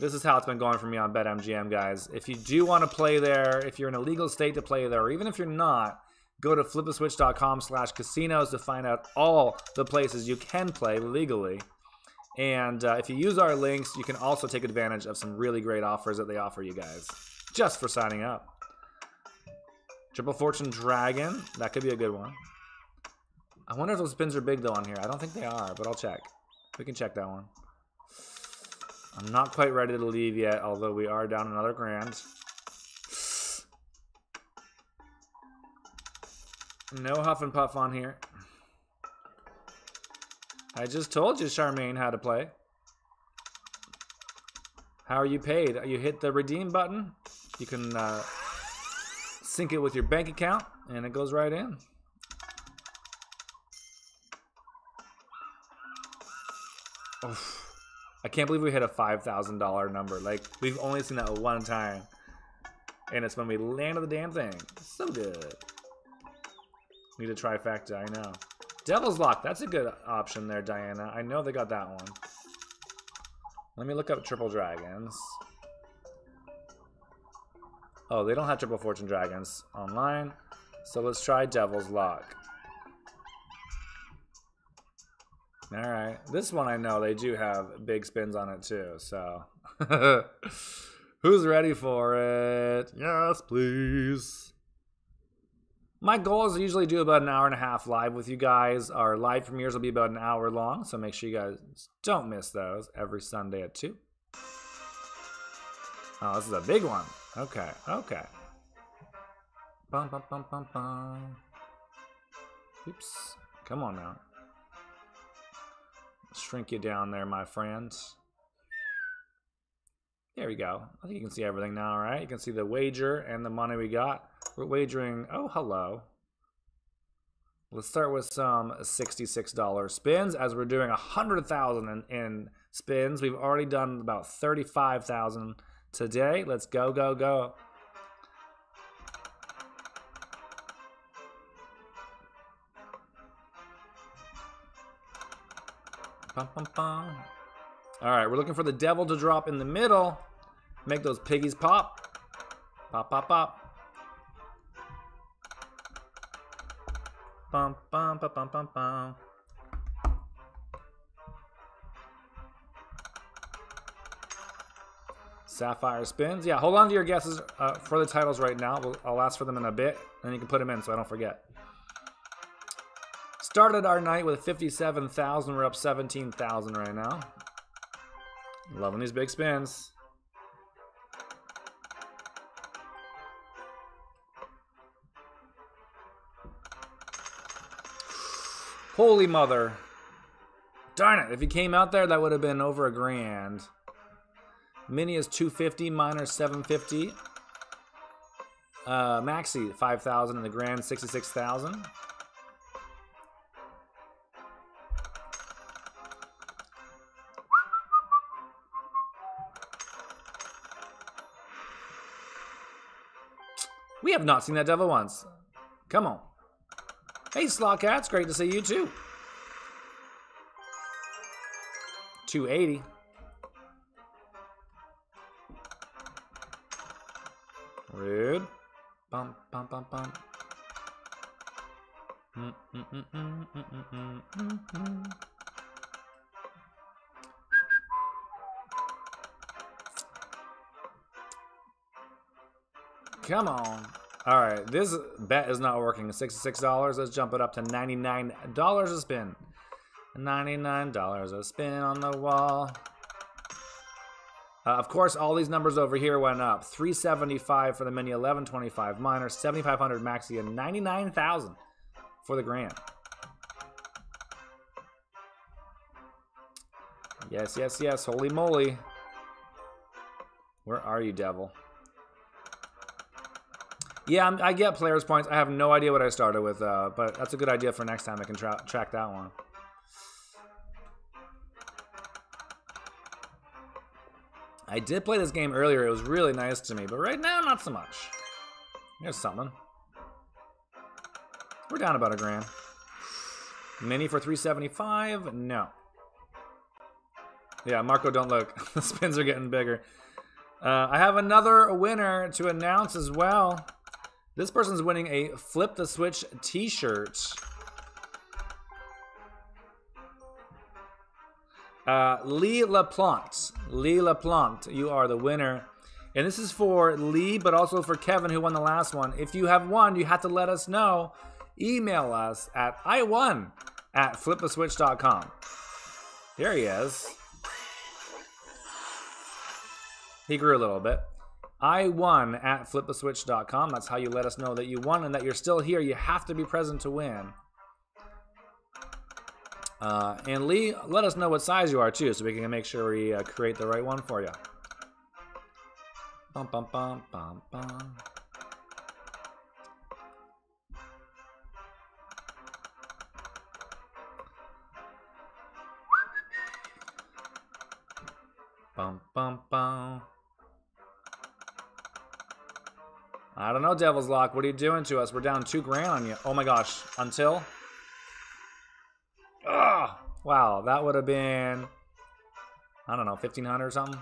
This is how it's been going for me on BetMGM, guys. If you do want to play there, if you're in a legal state to play there, or even if you're not, go to fliptheswitch.com slash casinos to find out all the places you can play legally. And uh, if you use our links, you can also take advantage of some really great offers that they offer you guys just for signing up. Triple Fortune Dragon, that could be a good one. I wonder if those spins are big though on here. I don't think they are, but I'll check. We can check that one. I'm not quite ready to leave yet, although we are down another grand. No huff and puff on here. I just told you, Charmaine, how to play. How are you paid? You hit the redeem button. You can uh, sync it with your bank account, and it goes right in. Oof. I can't believe we hit a $5,000 number. Like, we've only seen that one time. And it's when we landed the damn thing. So good. Need a trifecta, I know. Devil's Lock, that's a good option there, Diana. I know they got that one. Let me look up Triple Dragons. Oh, they don't have Triple Fortune Dragons online. So let's try Devil's Lock. Alright. This one I know they do have big spins on it too, so. [LAUGHS] Who's ready for it? Yes, please. My goal is to usually do about an hour and a half live with you guys. Our live premieres will be about an hour long, so make sure you guys don't miss those every Sunday at 2. Oh, this is a big one. Okay, okay. Bum, bum, bum, bum, bum. Oops. Come on now. Shrink you down there, my friends. There we go. I think you can see everything now, all right? You can see the wager and the money we got. We're wagering, oh, hello. Let's start with some $66 spins as we're doing 100,000 in, in spins. We've already done about 35,000 today. Let's go, go, go. Bum, bum, bum. All right, we're looking for the devil to drop in the middle. Make those piggies pop. Pop, pop, pop. Bum, bum, bum, bum, bum, bum. Sapphire spins. Yeah, hold on to your guesses uh, for the titles right now. We'll, I'll ask for them in a bit, and you can put them in so I don't forget. Started our night with 57,000. We're up 17,000 right now. Loving these big spins. Holy mother. Darn it. If he came out there, that would have been over a grand. Mini is 250, minor 750. Uh, Maxi, 5,000, and the grand, 66,000. We have not seen that devil once. Come on. Hey, Slotcats, great to see you too. 280. This bet is not working. $66. Let's jump it up to $99 a spin. $99 a spin on the wall. Uh, of course, all these numbers over here went up. 375 for the mini, 1125 minor, 7500 maxi, and 99,000 for the grand. Yes, yes, yes. Holy moly. Where are you, devil? Yeah, I'm, i get players' points. I have no idea what I started with, uh, but that's a good idea for next time. I can tra track that one. I did play this game earlier. It was really nice to me, but right now, not so much. Here's something. We're down about a grand. Mini for 375? No. Yeah, Marco, don't look. [LAUGHS] the spins are getting bigger. Uh, I have another winner to announce as well. This person's winning a Flip the Switch t-shirt. Uh, Lee LaPlante. Lee LaPlante, you are the winner. And this is for Lee, but also for Kevin, who won the last one. If you have won, you have to let us know. Email us at I won at fliptheswitch.com. There he is. He grew a little bit. I won at fliptheswitch.com. That's how you let us know that you won and that you're still here. You have to be present to win. Uh, and Lee, let us know what size you are too, so we can make sure we uh, create the right one for you. Bum bum bum bum bum. Bum bum bum. I don't know, Devil's Lock. What are you doing to us? We're down two grand on you. Oh my gosh. Until? Ugh. Wow, that would have been, I don't know, 1500 or something?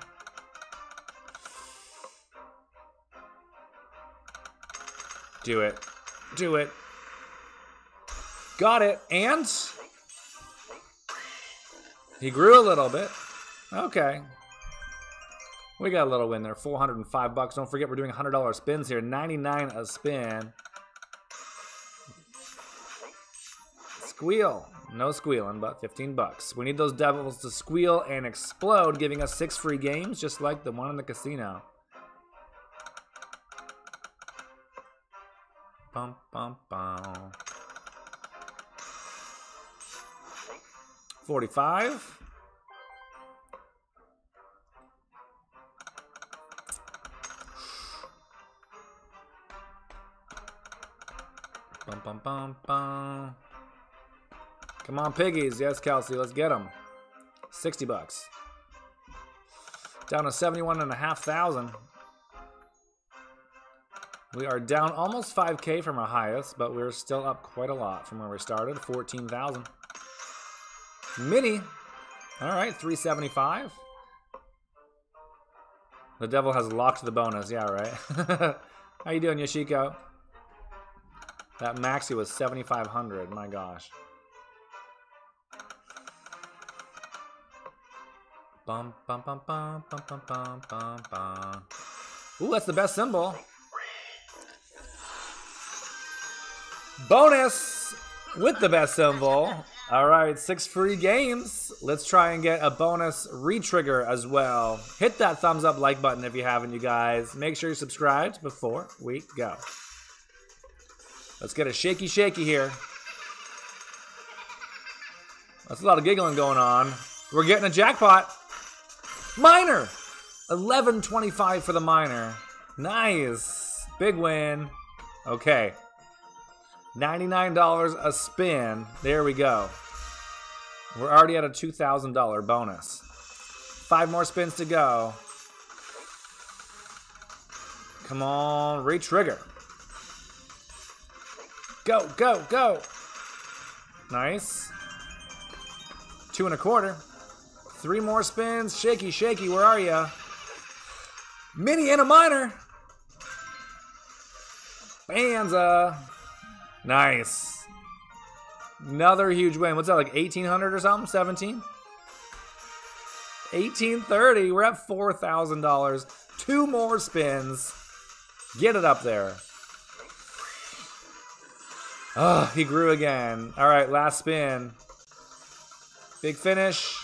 Do it. Do it. Got it. And? He grew a little bit. Okay. We got a little win there, 405 bucks. Don't forget we're doing $100 spins here, 99 a spin. Squeal. No squealing, but 15 bucks. We need those devils to squeal and explode, giving us six free games, just like the one in the casino. Bum, bum, bum. 45. Bum, bum, bum. Come on, piggies. Yes, Kelsey, let's get them. 60 bucks. Down to 71 and a half thousand. We are down almost 5k from our highest, but we're still up quite a lot from where we started, 14,000. Mini. All right, 375. The devil has locked the bonus. Yeah, right. [LAUGHS] How you doing, Yoshiko? That maxi was 7,500. My gosh. Bum, bum, bum, bum, bum, bum, bum, bum, bum. Ooh, that's the best symbol. Bonus with the best symbol. All right, six free games. Let's try and get a bonus retrigger as well. Hit that thumbs up like button if you haven't, you guys. Make sure you're subscribed before we go. Let's get a shaky shaky here. That's a lot of giggling going on. We're getting a jackpot. Miner! 11.25 for the miner. Nice. Big win. Okay. $99 a spin. There we go. We're already at a $2,000 bonus. Five more spins to go. Come on, re-trigger. Go, go, go. Nice. Two and a quarter. Three more spins. Shaky, shaky, where are you? Mini and a minor. Banza. Nice. Another huge win. What's that, like 1800 or something? 17? 1830. We're at $4,000. Two more spins. Get it up there. Oh, he grew again. All right, last spin. Big finish.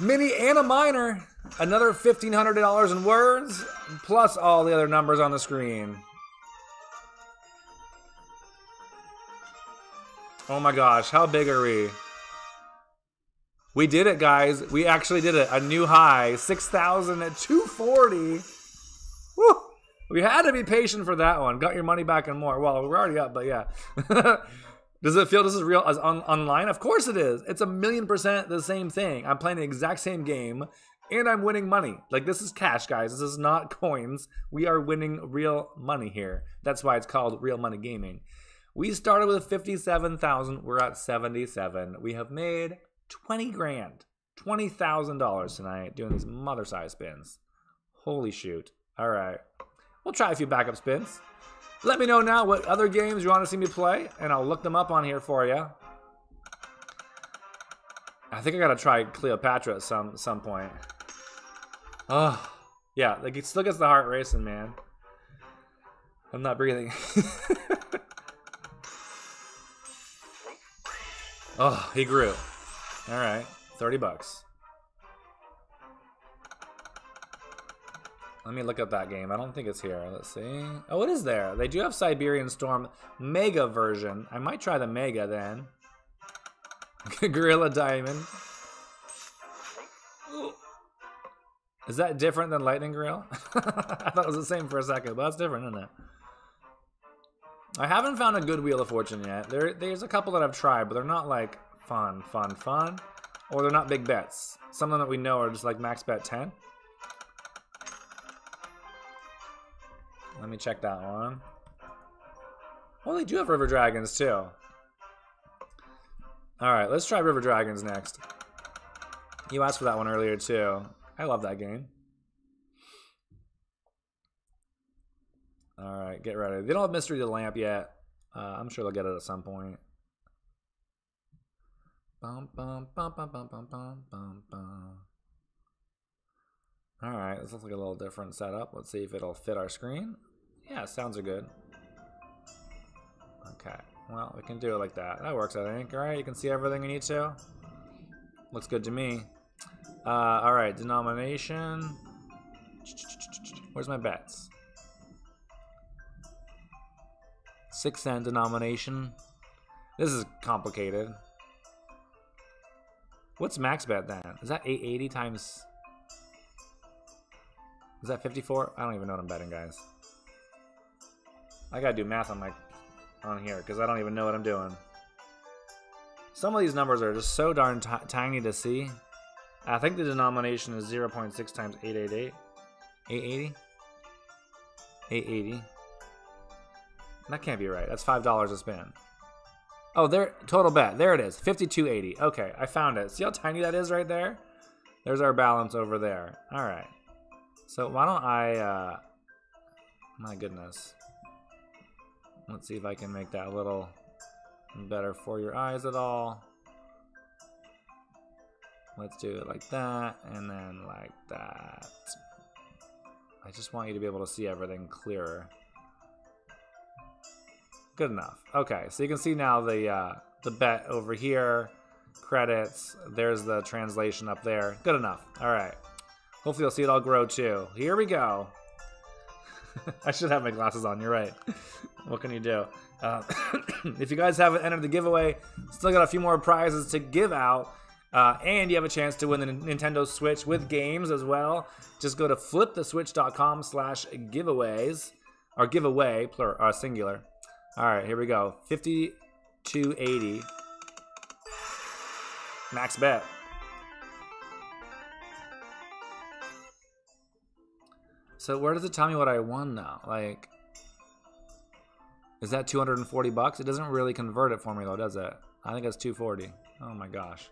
Mini and a minor. Another $1,500 in words, plus all the other numbers on the screen. Oh my gosh, how big are we? We did it, guys. We actually did it. A new high, 6,000 at 240. Woo! We had to be patient for that one. Got your money back and more. Well, we're already up, but yeah. [LAUGHS] Does it feel this is real as on, online? Of course it is. It's a million percent the same thing. I'm playing the exact same game and I'm winning money. Like this is cash, guys. This is not [LAUGHS] coins. We are winning real money here. That's why it's called real money gaming. We started with 57,000. We're at 77. We have made 20 grand, $20,000 tonight doing these mother size spins. Holy shoot. All right. We'll try a few backup spins. Let me know now what other games you want to see me play, and I'll look them up on here for you. I think I gotta try Cleopatra at some some point. Oh, yeah, like it still gets the heart racing, man. I'm not breathing. [LAUGHS] oh, he grew. All right, 30 bucks. Let me look up that game. I don't think it's here. Let's see. Oh, it is there. They do have Siberian Storm Mega version. I might try the Mega then. [LAUGHS] Gorilla Diamond. Is that different than Lightning Grill? [LAUGHS] I thought it was the same for a second, but that's different, isn't it? I haven't found a good Wheel of Fortune yet. There, There's a couple that I've tried, but they're not like fun, fun, fun. Or they're not big bets. Some of them that we know are just like max bet 10. Let me check that one. Well, they do have River Dragons, too. Alright, let's try River Dragons next. You asked for that one earlier, too. I love that game. Alright, get ready. They don't have Mystery of the Lamp yet. Uh, I'm sure they'll get it at some point. Bum, bum, bum, bum, bum, bum, bum, bum, bum. Alright, this looks like a little different setup. Let's see if it'll fit our screen. Yeah, sounds are good. Okay, well, we can do it like that. That works, I think. Alright, you can see everything you need to. Looks good to me. Uh, Alright, denomination. Where's my bets? Six cent denomination. This is complicated. What's max bet then? Is that 880 times... Is that 54? I don't even know what I'm betting, guys. I gotta do math on my on here because I don't even know what I'm doing. Some of these numbers are just so darn tiny to see. I think the denomination is 0.6 times 888. 880? 880. That can't be right. That's $5 a spin. Oh, there, total bet. There it is. 5280. Okay, I found it. See how tiny that is right there? There's our balance over there. All right. So why don't I, uh, my goodness. Let's see if I can make that a little better for your eyes at all. Let's do it like that, and then like that. I just want you to be able to see everything clearer. Good enough. Okay, so you can see now the uh, the bet over here, credits. There's the translation up there. Good enough. All right. Hopefully you'll see it all grow too. Here we go. I should have my glasses on. You're right. what can you do? Uh, [COUGHS] if you guys haven't entered the giveaway, still got a few more prizes to give out. Uh, and you have a chance to win the Nintendo Switch with games as well. Just go to fliptheswitch.com slash giveaways, or giveaway, plural, uh, singular. All right, here we go. 5280. Max bet. So where does it tell me what I won now? Like, is that 240 bucks? It doesn't really convert it for me though, does it? I think it's 240. Oh my gosh.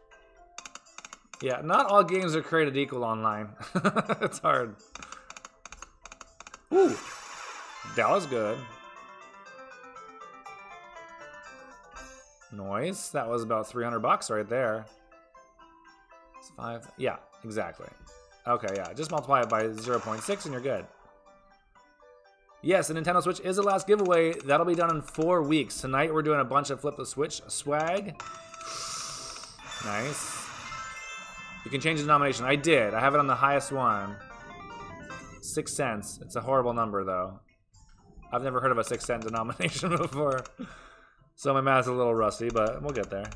Yeah, not all games are created equal online. [LAUGHS] it's hard. Ooh, that was good. Noise. That was about 300 bucks right there. It's five. Yeah, exactly. Okay, yeah. Just multiply it by 0.6 and you're good. Yes, the Nintendo Switch is the last giveaway. That'll be done in four weeks. Tonight we're doing a bunch of Flip the Switch swag. Nice. You can change the denomination. I did. I have it on the highest one. Six cents. It's a horrible number, though. I've never heard of a six cent [LAUGHS] denomination before. So my math's a little rusty, but we'll get there.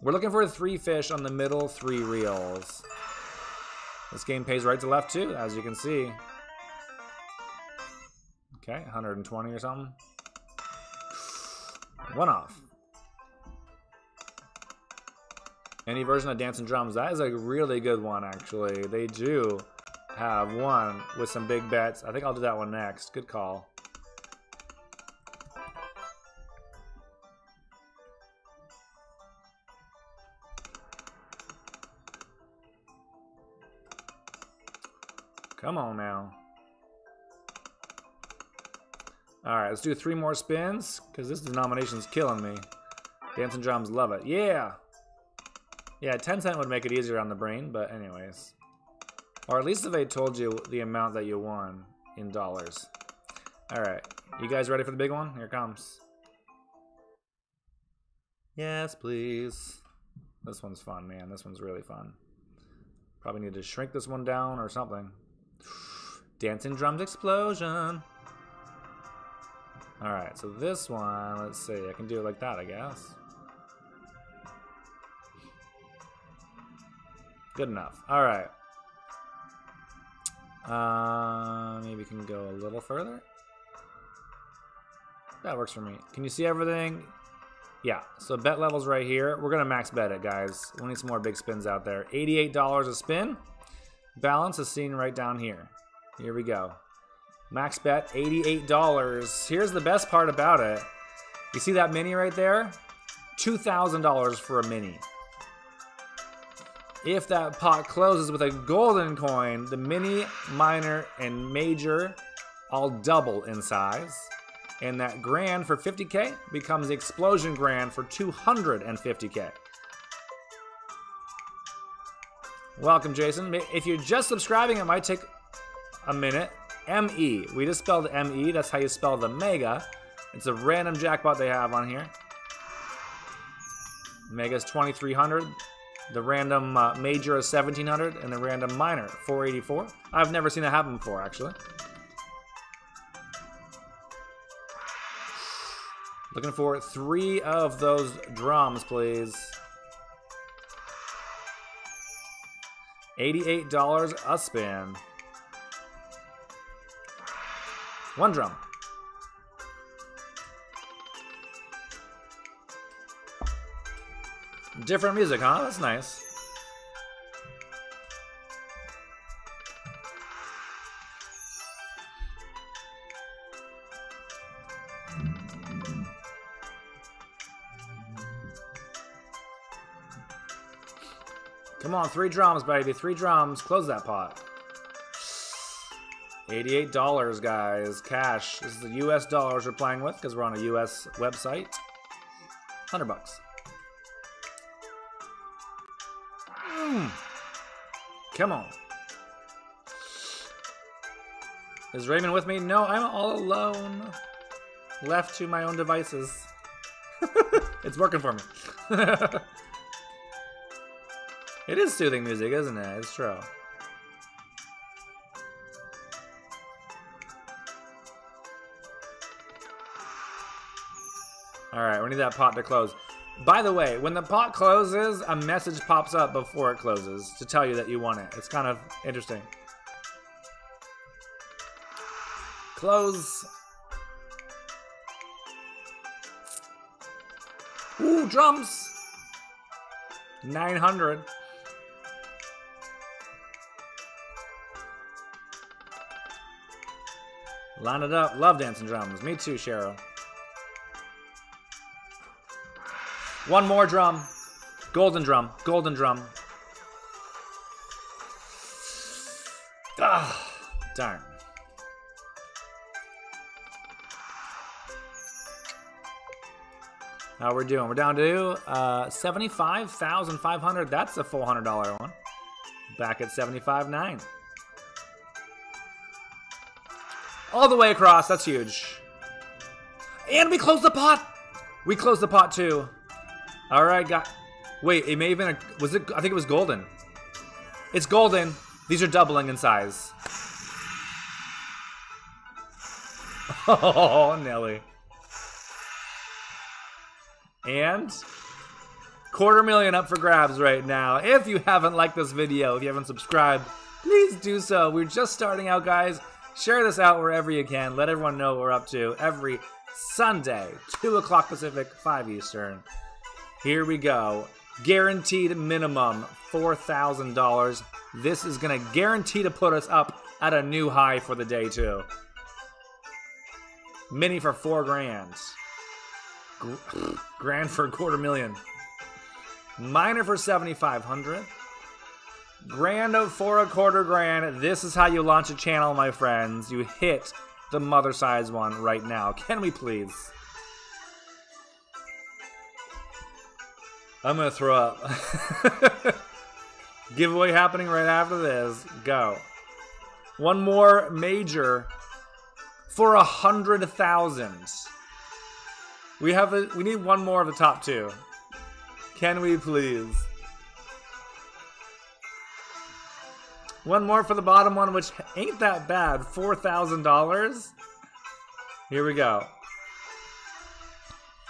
We're looking for three fish on the middle three reels. This game pays right to left, too, as you can see. Okay, 120 or something. One off. Any version of Dancing Drums, that is a really good one, actually. They do have one with some big bets. I think I'll do that one next. Good call. Come on now. Alright, let's do three more spins, because this denomination is killing me. Dancing drums love it. Yeah! Yeah, 10 cent would make it easier on the brain, but anyways. Or at least if they told you the amount that you won in dollars. Alright, you guys ready for the big one? Here comes. Yes, please. This one's fun, man. This one's really fun. Probably need to shrink this one down or something. Dancing drums explosion. Alright, so this one, let's see. I can do it like that, I guess. Good enough. Alright. Uh, maybe we can go a little further. That works for me. Can you see everything? Yeah, so bet level's right here. We're going to max bet it, guys. We need some more big spins out there. $88 a spin. Balance is seen right down here. Here we go. Max bet, $88. Here's the best part about it. You see that mini right there? $2,000 for a mini. If that pot closes with a golden coin, the mini, minor, and major all double in size. And that grand for 50k becomes explosion grand for 250k. Welcome, Jason. If you're just subscribing, it might take a minute. ME. We just spelled ME. That's how you spell the Mega. It's a random jackpot they have on here. Mega's 2300. The random uh, major is 1700 and the random minor 484. I've never seen that happen before, actually. Looking for three of those drums, please. $88 a spin. One drum. Different music, huh? That's nice. On, three drums, baby. Three drums. Close that pot. $88, guys. Cash. This is the US dollars we're playing with because we're on a US website. 100 bucks. Mm. Come on. Is Raymond with me? No, I'm all alone. Left to my own devices. [LAUGHS] it's working for me. [LAUGHS] It is soothing music, isn't it? It's true. Alright, we need that pot to close. By the way, when the pot closes, a message pops up before it closes to tell you that you won it. It's kind of interesting. Close. Ooh, drums. 900. Line it up. Love dancing drums. Me too, Cheryl. One more drum. Golden drum. Golden drum. Ah, darn. How we're doing? We're down to uh, 75,500. That's a $400 one. Back at 75.9. All the way across. That's huge. And we closed the pot. We closed the pot too. All right, got. Wait, it may been. Was it? I think it was golden. It's golden. These are doubling in size. [LAUGHS] Oh, Nelly. And quarter million up for grabs right now. If you haven't liked this video, if you haven't subscribed, please do so. We're just starting out, guys. Share this out wherever you can. Let everyone know what we're up to every Sunday, 2 o'clock Pacific, 5 Eastern. Here we go. Guaranteed minimum $4,000. This is going to guarantee to put us up at a new high for the day, too. Mini for four grand. [SIGHS] grand for a quarter million. Minor for 7,500. Grand for a quarter grand. This is how you launch a channel, my friends. You hit the mother size one right now. Can we please? I'm gonna throw up. [LAUGHS] Giveaway happening right after this. Go. One more major for a hundred thousand. We have a, we need one more of the top two. Can we please? One more for the bottom one, which ain't that bad. Four thousand dollars. Here we go.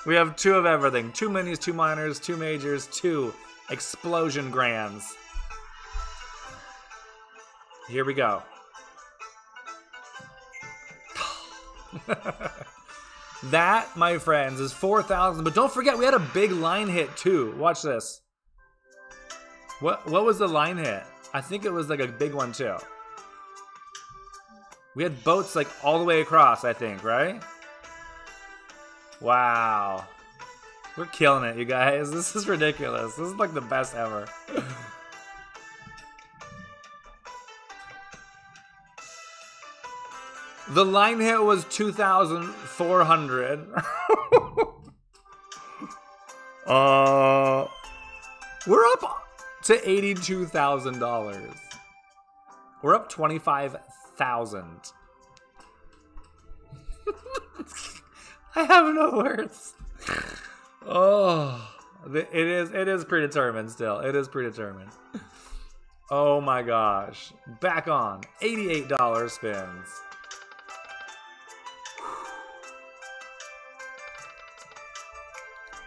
We have two of everything. Two minis, two minors, two majors, two explosion grands. Here we go. [LAUGHS] that, my friends, is 4,000. But don't forget, we had a big line hit too. Watch this. What what was the line hit? I think it was like a big one too. We had boats like all the way across, I think, right? Wow. We're killing it, you guys. [LAUGHS] This is ridiculous. This is like the best ever. [LAUGHS] the line hit was 2,400. [LAUGHS] uh, we're up to $82,000. We're up 25,000. [LAUGHS] I have no words. Oh, it is it is predetermined still. It is predetermined. Oh my gosh. Back on. $88 spins.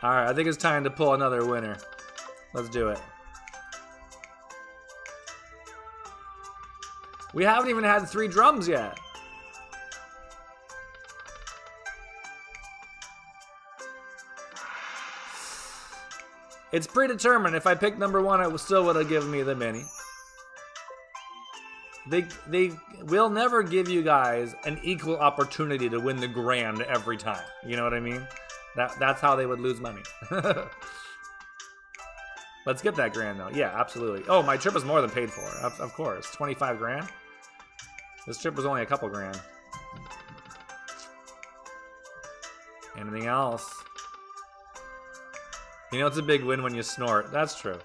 All right, I think it's time to pull another winner. Let's do it. We haven't even had three drums yet. It's predetermined. If I pick number one, it still would have given me the mini. They they will never give you guys an equal opportunity to win the grand every time. You know what I mean? That that's how they would lose money. [LAUGHS] Let's get that grand though. Yeah, absolutely. Oh, my trip is more than paid for. Of, of course, twenty five grand. This trip was only a couple grand. Anything else? You know it's a big win when you snort. That's true.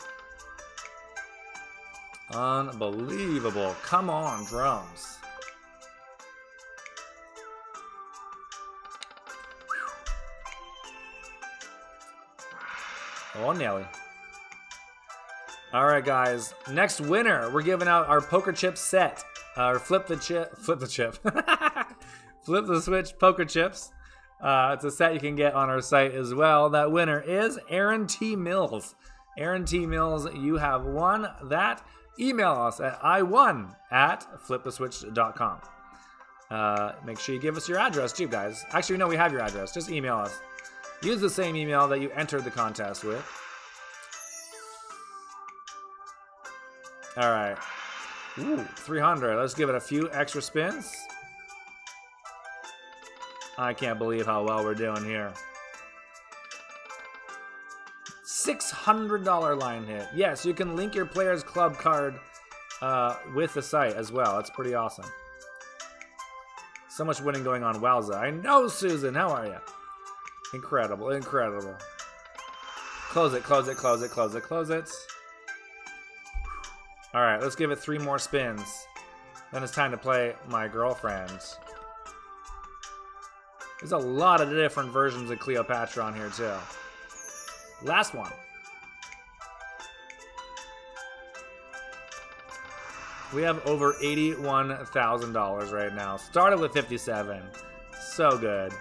Unbelievable. Come on, drums. Oh, Nelly. All right, guys. Next winner, we're giving out our poker chip set. Or flip the chip. Flip the chip. [LAUGHS] flip the switch poker chips. Uh, it's a set you can get on our site as well. That winner is Aaron T. Mills. Aaron T. Mills, you have won that. Email us at i1 at fliptheswitch.com. Uh, make sure you give us your address too, guys. Actually, no, we have your address. Just email us. Use the same email that you entered the contest with. All right. Ooh, 300. Let's give it a few extra spins. I can't believe how well we're doing here. $600 line hit. Yes, you can link your player's club card uh, with the site as well. That's pretty awesome. So much winning going on. Wowza. I know, Susan. How are you? Incredible. Incredible. Close it, close it, close it, close it, close it. All right, let's give it three more spins. Then it's time to play my girlfriend. There's a lot of different versions of Cleopatra on here, too. Last one. We have over $81,000 right now. Started with 57. So good.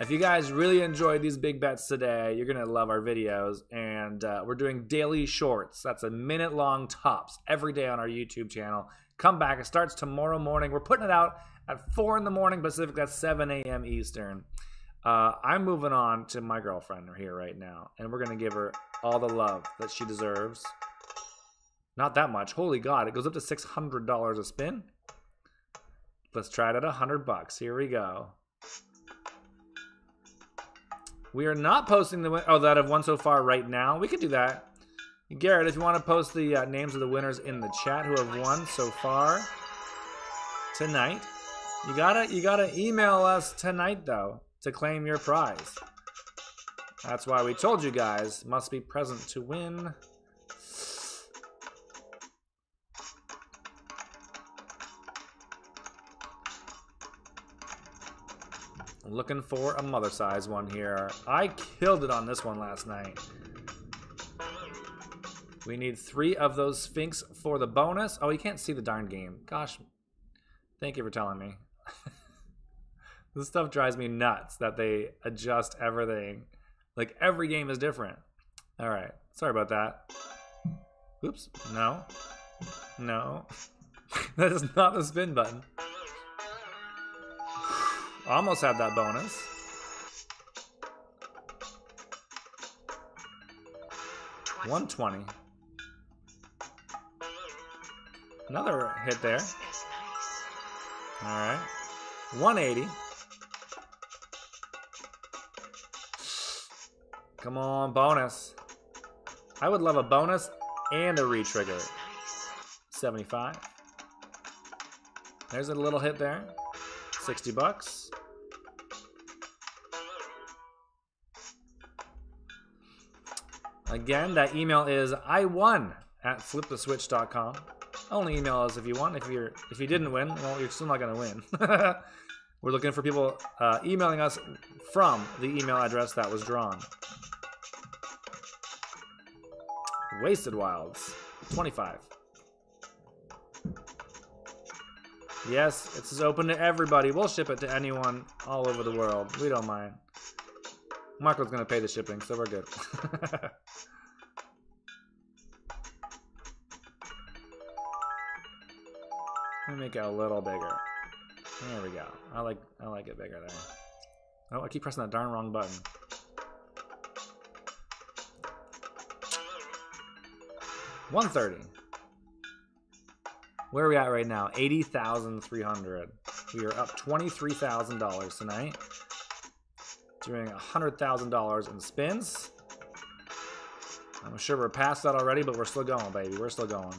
If you guys really enjoyed these big bets today, you're going to love our videos. And uh, we're doing daily shorts. That's a minute long tops every day on our YouTube channel. Come back. It starts tomorrow morning. We're putting it out at 4 in the morning Pacific. That's 7 a.m. Eastern. Uh, I'm moving on to my girlfriend here right now. And we're going to give her all the love that she deserves. Not that much. Holy God. It goes up to $600 a spin. Let's try it at 100 bucks. Here we go. We are not posting the oh that have won so far right now. We could do that. Garrett, if you want to post the uh, names of the winners in the chat who have won so far tonight, you gotta you gotta email us tonight though to claim your prize. That's why we told you guys must be present to win. Looking for a mother size one here. I killed it on this one last night. We need three of those Sphinx for the bonus. Oh, you can't see the darn game. Gosh. Thank you for telling me. [LAUGHS] this stuff drives me nuts that they adjust everything. Like every game is different. All right. Sorry about that. Oops. No. No. [LAUGHS] that is not the spin button. Almost had that bonus. One twenty. Another hit there. All right. One eighty. Come on, bonus. I would love a bonus and a retrigger. 75. There's a little hit there. 60 bucks. Again, that email is I won at fliptheswitch.com. Only email us if you want. If you're if you didn't win, well, you're still not gonna win. [LAUGHS] We're looking for people uh, emailing us from the email address that was drawn. Wasted Wilds, 25. Yes, it's open to everybody. We'll ship it to anyone all over the world. We don't mind. Marco's gonna pay the shipping, so we're good. [LAUGHS] Let me make it a little bigger. There we go. I like I like it bigger there. Oh, I keep pressing that darn wrong button. One thirty. Where are we at right now? Eighty thousand three hundred. We are up twenty-three thousand dollars tonight. Doing a hundred thousand dollars in spins. I'm sure we're past that already, but we're still going, baby. We're still going.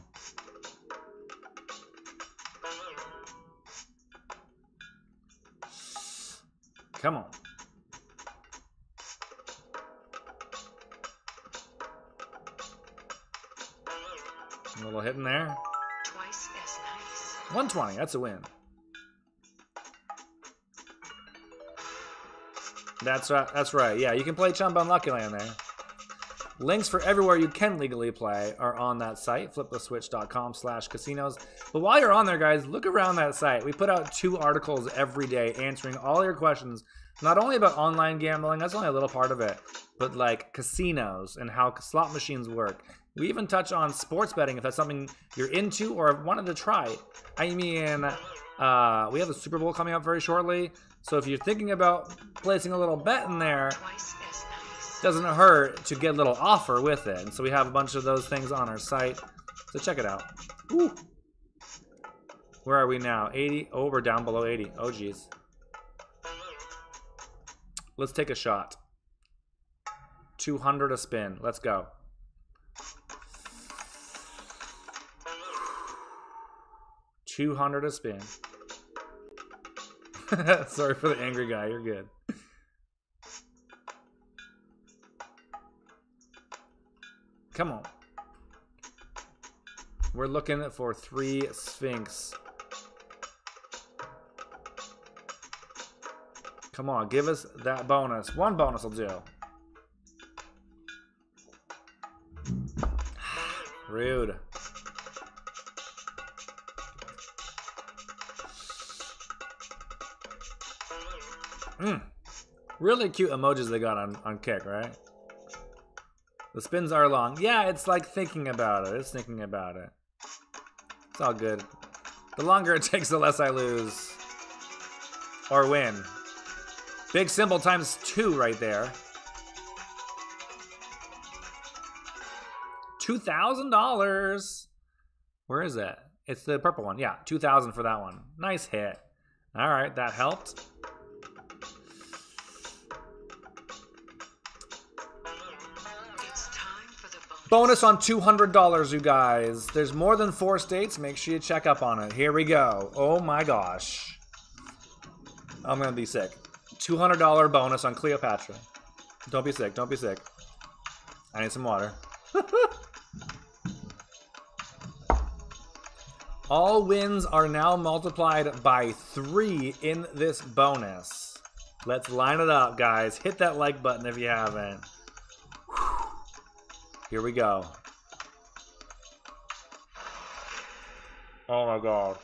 In there. Twice as nice. 120. That's a win. That's right. That's right. Yeah, you can play Chumba on Lucky Land there. Links for everywhere you can legally play are on that site, fliptheswitch.com slash casinos. But while you're on there, guys, look around that site. We put out two articles every day answering all your questions, not only about online gambling, that's only a little part of it, but like casinos and how slot machines work. We even touch on sports betting if that's something you're into or wanted to try. I mean, uh, we have the Super Bowl coming up very shortly. So if you're thinking about placing a little bet in there, doesn't hurt to get a little offer with it. And so we have a bunch of those things on our site. So check it out. Ooh. Where are we now? 80? Oh, we're down below 80. Oh, geez. Let's take a shot. 200 a spin. Let's go. Two hundred a spin. [LAUGHS] Sorry for the angry guy. You're good. Come on. We're looking for three Sphinx. Come on, give us that bonus. One bonus will do. [SIGHS] Rude. Mm. Really cute emojis they got on, on Kick, right? The spins are long. Yeah, it's like thinking about it. It's thinking about it. It's all good. The longer it [LAUGHS] takes, the less I lose. Or win. Big symbol times two right there. $2,000. Where is it? It's the purple one. Yeah, 2000 for that one. Nice hit. All right, that helped. Bonus. On $200, you guys. There's more than four states. Make sure you check up on it. Here we go. Oh my gosh. I'm going to be sick. $200 bonus on Cleopatra. Don't be sick. Don't be sick. I need some water. [LAUGHS] All wins are now multiplied by three in this bonus. Let's line it up, guys. Hit that like button if you haven't. Here we go. Oh my god.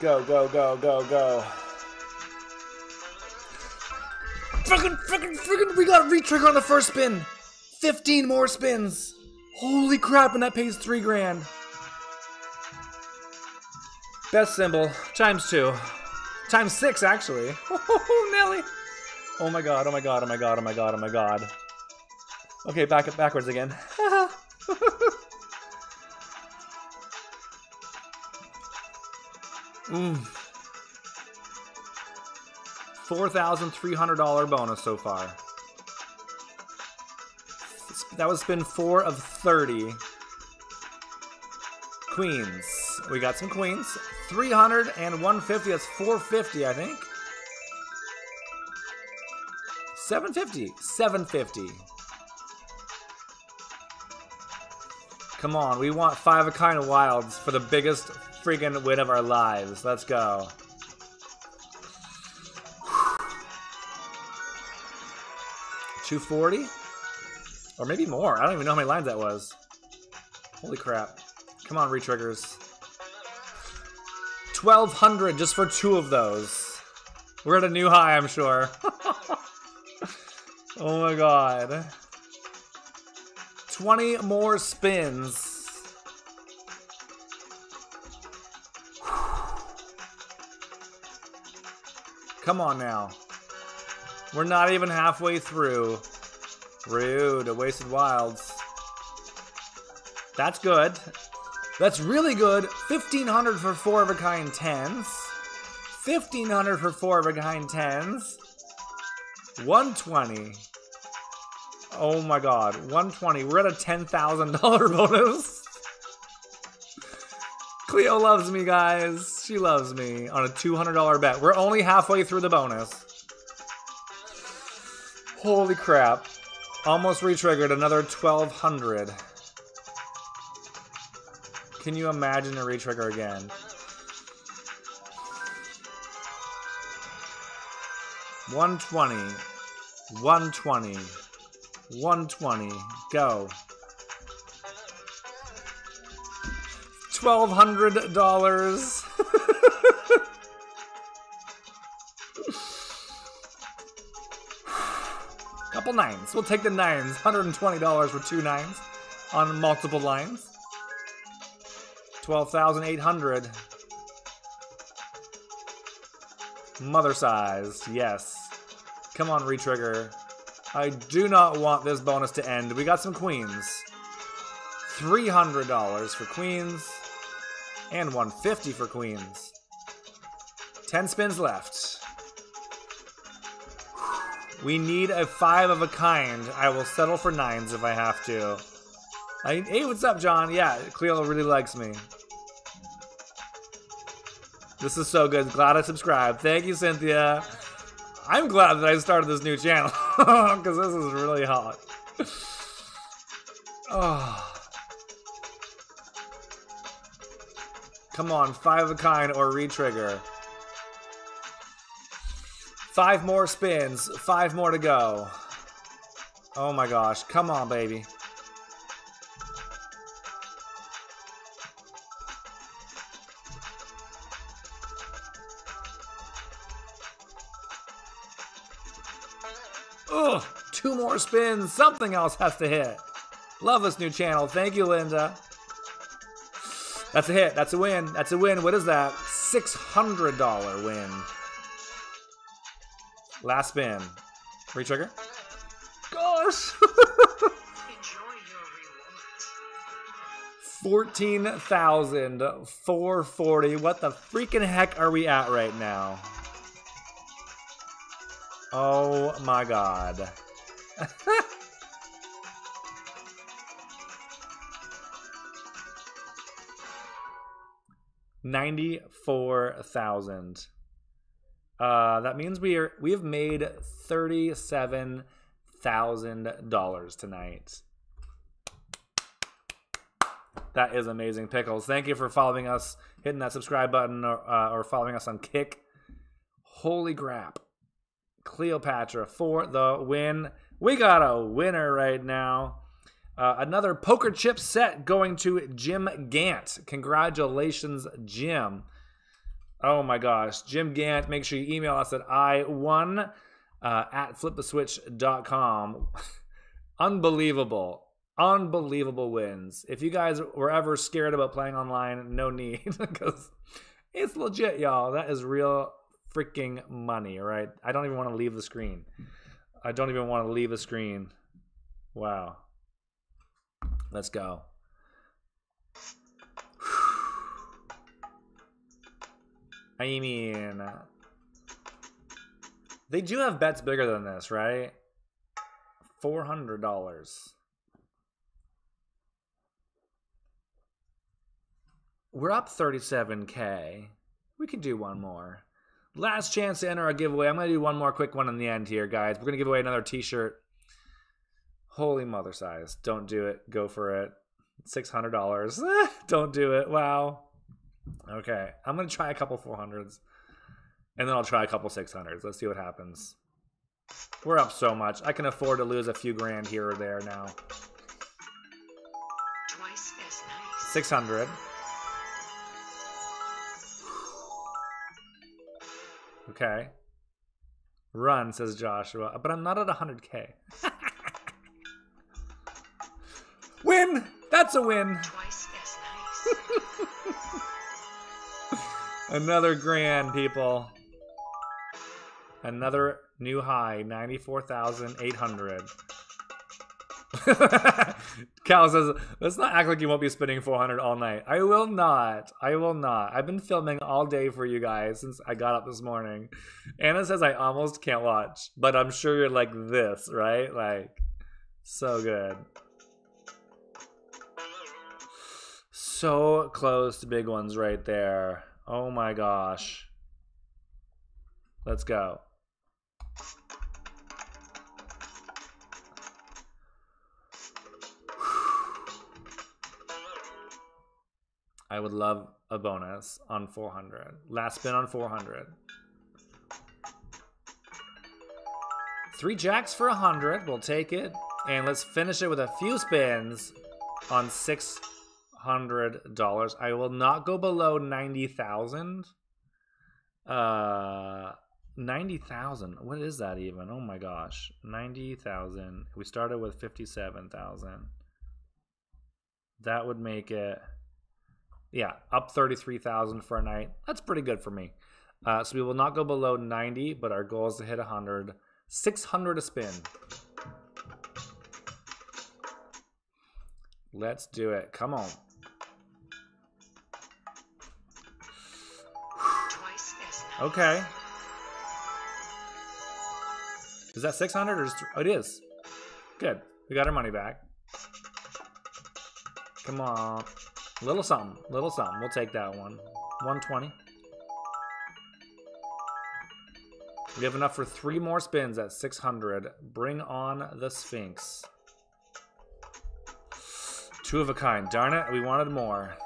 Go, go, go, go, go. Fucking, fucking, fucking, we got re-trigger on the first spin. 15 more spins. Holy crap, and that pays three grand. Best symbol, times two. Times six, actually. [LAUGHS] Oh, Nelly. Oh my god, oh my god, oh my god, oh my god, oh my god. Okay, back backwards again. [LAUGHS] mm. Four thousand three hundred dollar bonus so far. That was spin four of thirty. Queens. We got some queens. 300 and 150. That's 450, I think. 750. 750. Come on, we want five of kind of wilds for the biggest freaking win of our lives. Let's go. Two forty, or maybe more. I don't even know how many lines that was. Holy crap! Come on, retriggers. Twelve hundred just for two of those. We're at a new high, I'm sure. [LAUGHS] oh my god. 20 more spins. Come on now. We're not even halfway through. Rude. A wasted wilds. That's good. That's really good. 1500 for four of a kind tens. 1500 for four of a kind tens. 120. Oh my god, 120. We're at a $10,000 bonus. Cleo loves me, guys. She loves me on a $200 bet. We're only halfway through the bonus. Holy crap. Almost re-triggered another 1200. Can you imagine a retrigger again? One twenty, one twenty. 120. Go. $1,200. [LAUGHS] Couple nines. We'll take the nines. $120 for two nines on multiple lines. 12,800. Mother size. Yes. Come on, retrigger. I do not want this bonus to end. We got some queens. $300 for queens and 150 for queens. 10 spins left. We need a five of a kind. I will settle for nines if I have to. I, hey, what's up, John? Yeah, Cleo really likes me. This is so good. Glad I subscribed. Thank you, Cynthia. I'm glad that I started this new channel [LAUGHS] [LAUGHS] because this is really hot. oh. [SIGHS] Come on, five of a kind or retrigger. Five more spins, five more to go. Oh my gosh, come on, baby. Spins. Something else has to hit. Love this new channel. Thank you, Linda. That's a hit. That's a win. That's a win. What is that? $600 win. Last spin. Retrigger. Gosh. [LAUGHS] Enjoy your rewards. 14,440. What the freaking heck are we at right now? Oh my god. Ninety-four thousand. Uh, that means we are we have made thirty-seven thousand dollars tonight. That is amazing, pickles. Thank you for following us, hitting that subscribe button, or, uh, or following us on Kick. Holy crap! Cleopatra for the win. We got a winner right now. Uh, another poker chip set going to Jim Gant. Congratulations, Jim. Oh my gosh. Jim Gant, make sure you email us at i1 uh, at fliptheswitch.com. [LAUGHS] Unbelievable. Unbelievable wins. If you guys were ever scared about playing online, no need [LAUGHS] because it's legit, y'all. That is real freaking money, right? I don't even want to leave the screen. I don't even want to leave the screen. Wow. Let's go. [SIGHS] I mean, they do have bets bigger than this, right? $400. We're up 37k. We can do one more. Last chance to enter our giveaway. I'm going to do one more quick one in the end here, guys. We're going to give away another t shirt. Holy mother size. Don't do it. Go for it. $600. [LAUGHS] Don't do it. Wow. Okay. I'm going to try a couple 400s. And then I'll try a couple 600s. Let's see what happens. We're up so much. I can afford to lose a few grand here or there now. Twice as nice. 600. Okay. Run, says Joshua. But I'm not at 100k. [LAUGHS] win! That's a win! Nice. [LAUGHS] Another grand, people. Another new high, 94,800. [LAUGHS] Cal says, let's not act like you won't be spinning 400 all night. I will not. I will not. I've been filming all day for you guys since I got up this morning. Anna says I almost can't watch, but I'm sure you're like this, right? Like, so good. So close to big ones right there. Oh my gosh. Let's go. I would love a bonus on 400. Last spin on 400. Three jacks for 100. We'll take it. And let's finish it with a few spins on six hundred dollars. I will not go below ninety thousand. Uh, ninety thousand. What is that even? Oh my gosh, ninety thousand. We started with fifty-seven thousand. That would make it, yeah, up thirty-three thousand for a night. That's pretty good for me. Uh, so we will not go below ninety, but our goal is to hit hundred. Six hundred a spin. Let's do it. Come on. Okay. Is that 600 or is oh, it is. Good. We got our money back. Come on. Little something. Little something. We'll take that one. 120. We have enough for three more spins at 600. Bring on the Sphinx. Two of a kind. Darn it. We wanted more.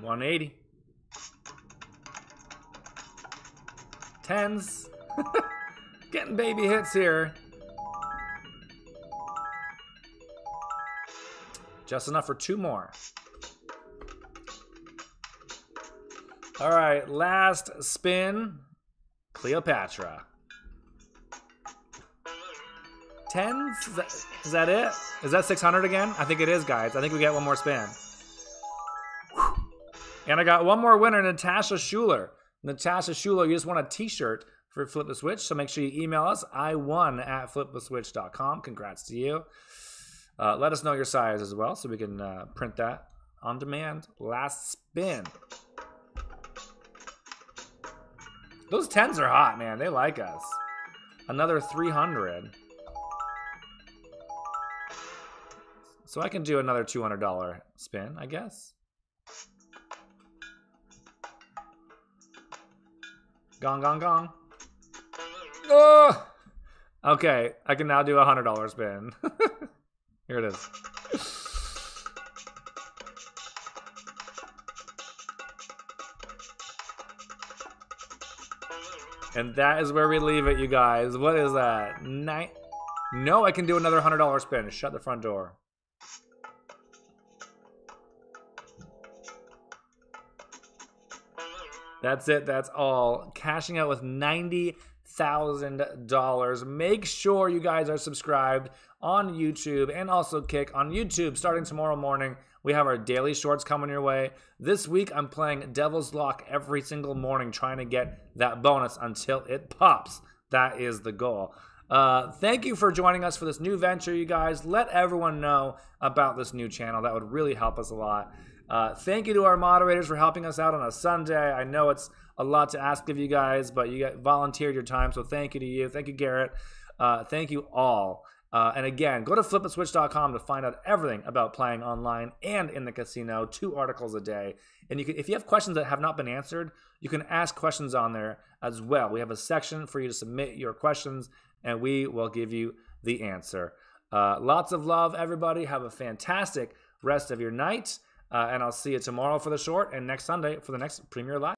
180. Tens. [LAUGHS] Getting baby hits here. Just enough for two more. All right, last spin. Cleopatra. Tens? Is that, is that it? Is that 600 again? I think it is, guys. I think we get one more spin. And I got one more winner, Natasha Schuler. Natasha Schuler, you just won a t-shirt for Flip the Switch, so make sure you email us. I won at fliptheswitch.com. Congrats to you. Uh, let us know your size as well so we can uh, print that on demand. Last spin. Those 10s are hot, man. They like us. Another 300. So I can do another $200 spin, I guess. Gong, gong, gong. Oh! Okay, I can now do a hundred dollar spin. [LAUGHS] Here it is. And that is where we leave it, you guys. What is that? Nine? No, I can do another hundred dollar spin. Shut the front door. That's it. That's all. Cashing out with $90,000. Make sure you guys are subscribed on YouTube and also Kick on YouTube starting tomorrow morning. We have our daily shorts coming your way. This week, I'm playing Devil's Lock every single morning, trying to get that bonus until it pops. That is the goal. Uh, thank you for joining us for this new venture, you guys. Let everyone know about this new channel. That would really help us a lot. Uh, thank you to our moderators for helping us out on a Sunday. I know it's a lot to ask of you guys, but you volunteered your time, so thank you to you. Thank you, Garrett. Uh, thank you all. Uh, and again, go to fliptheswitch.com to find out everything about playing online and in the casino. Two articles a day, and you can, if you have questions that have not been answered, you can ask questions on there as well. We have a section for you to submit your questions, and we will give you the answer. Uh, lots of love, everybody. Have a fantastic rest of your night. Uh, and I'll see you tomorrow for the short and next Sunday for the next Premier Live.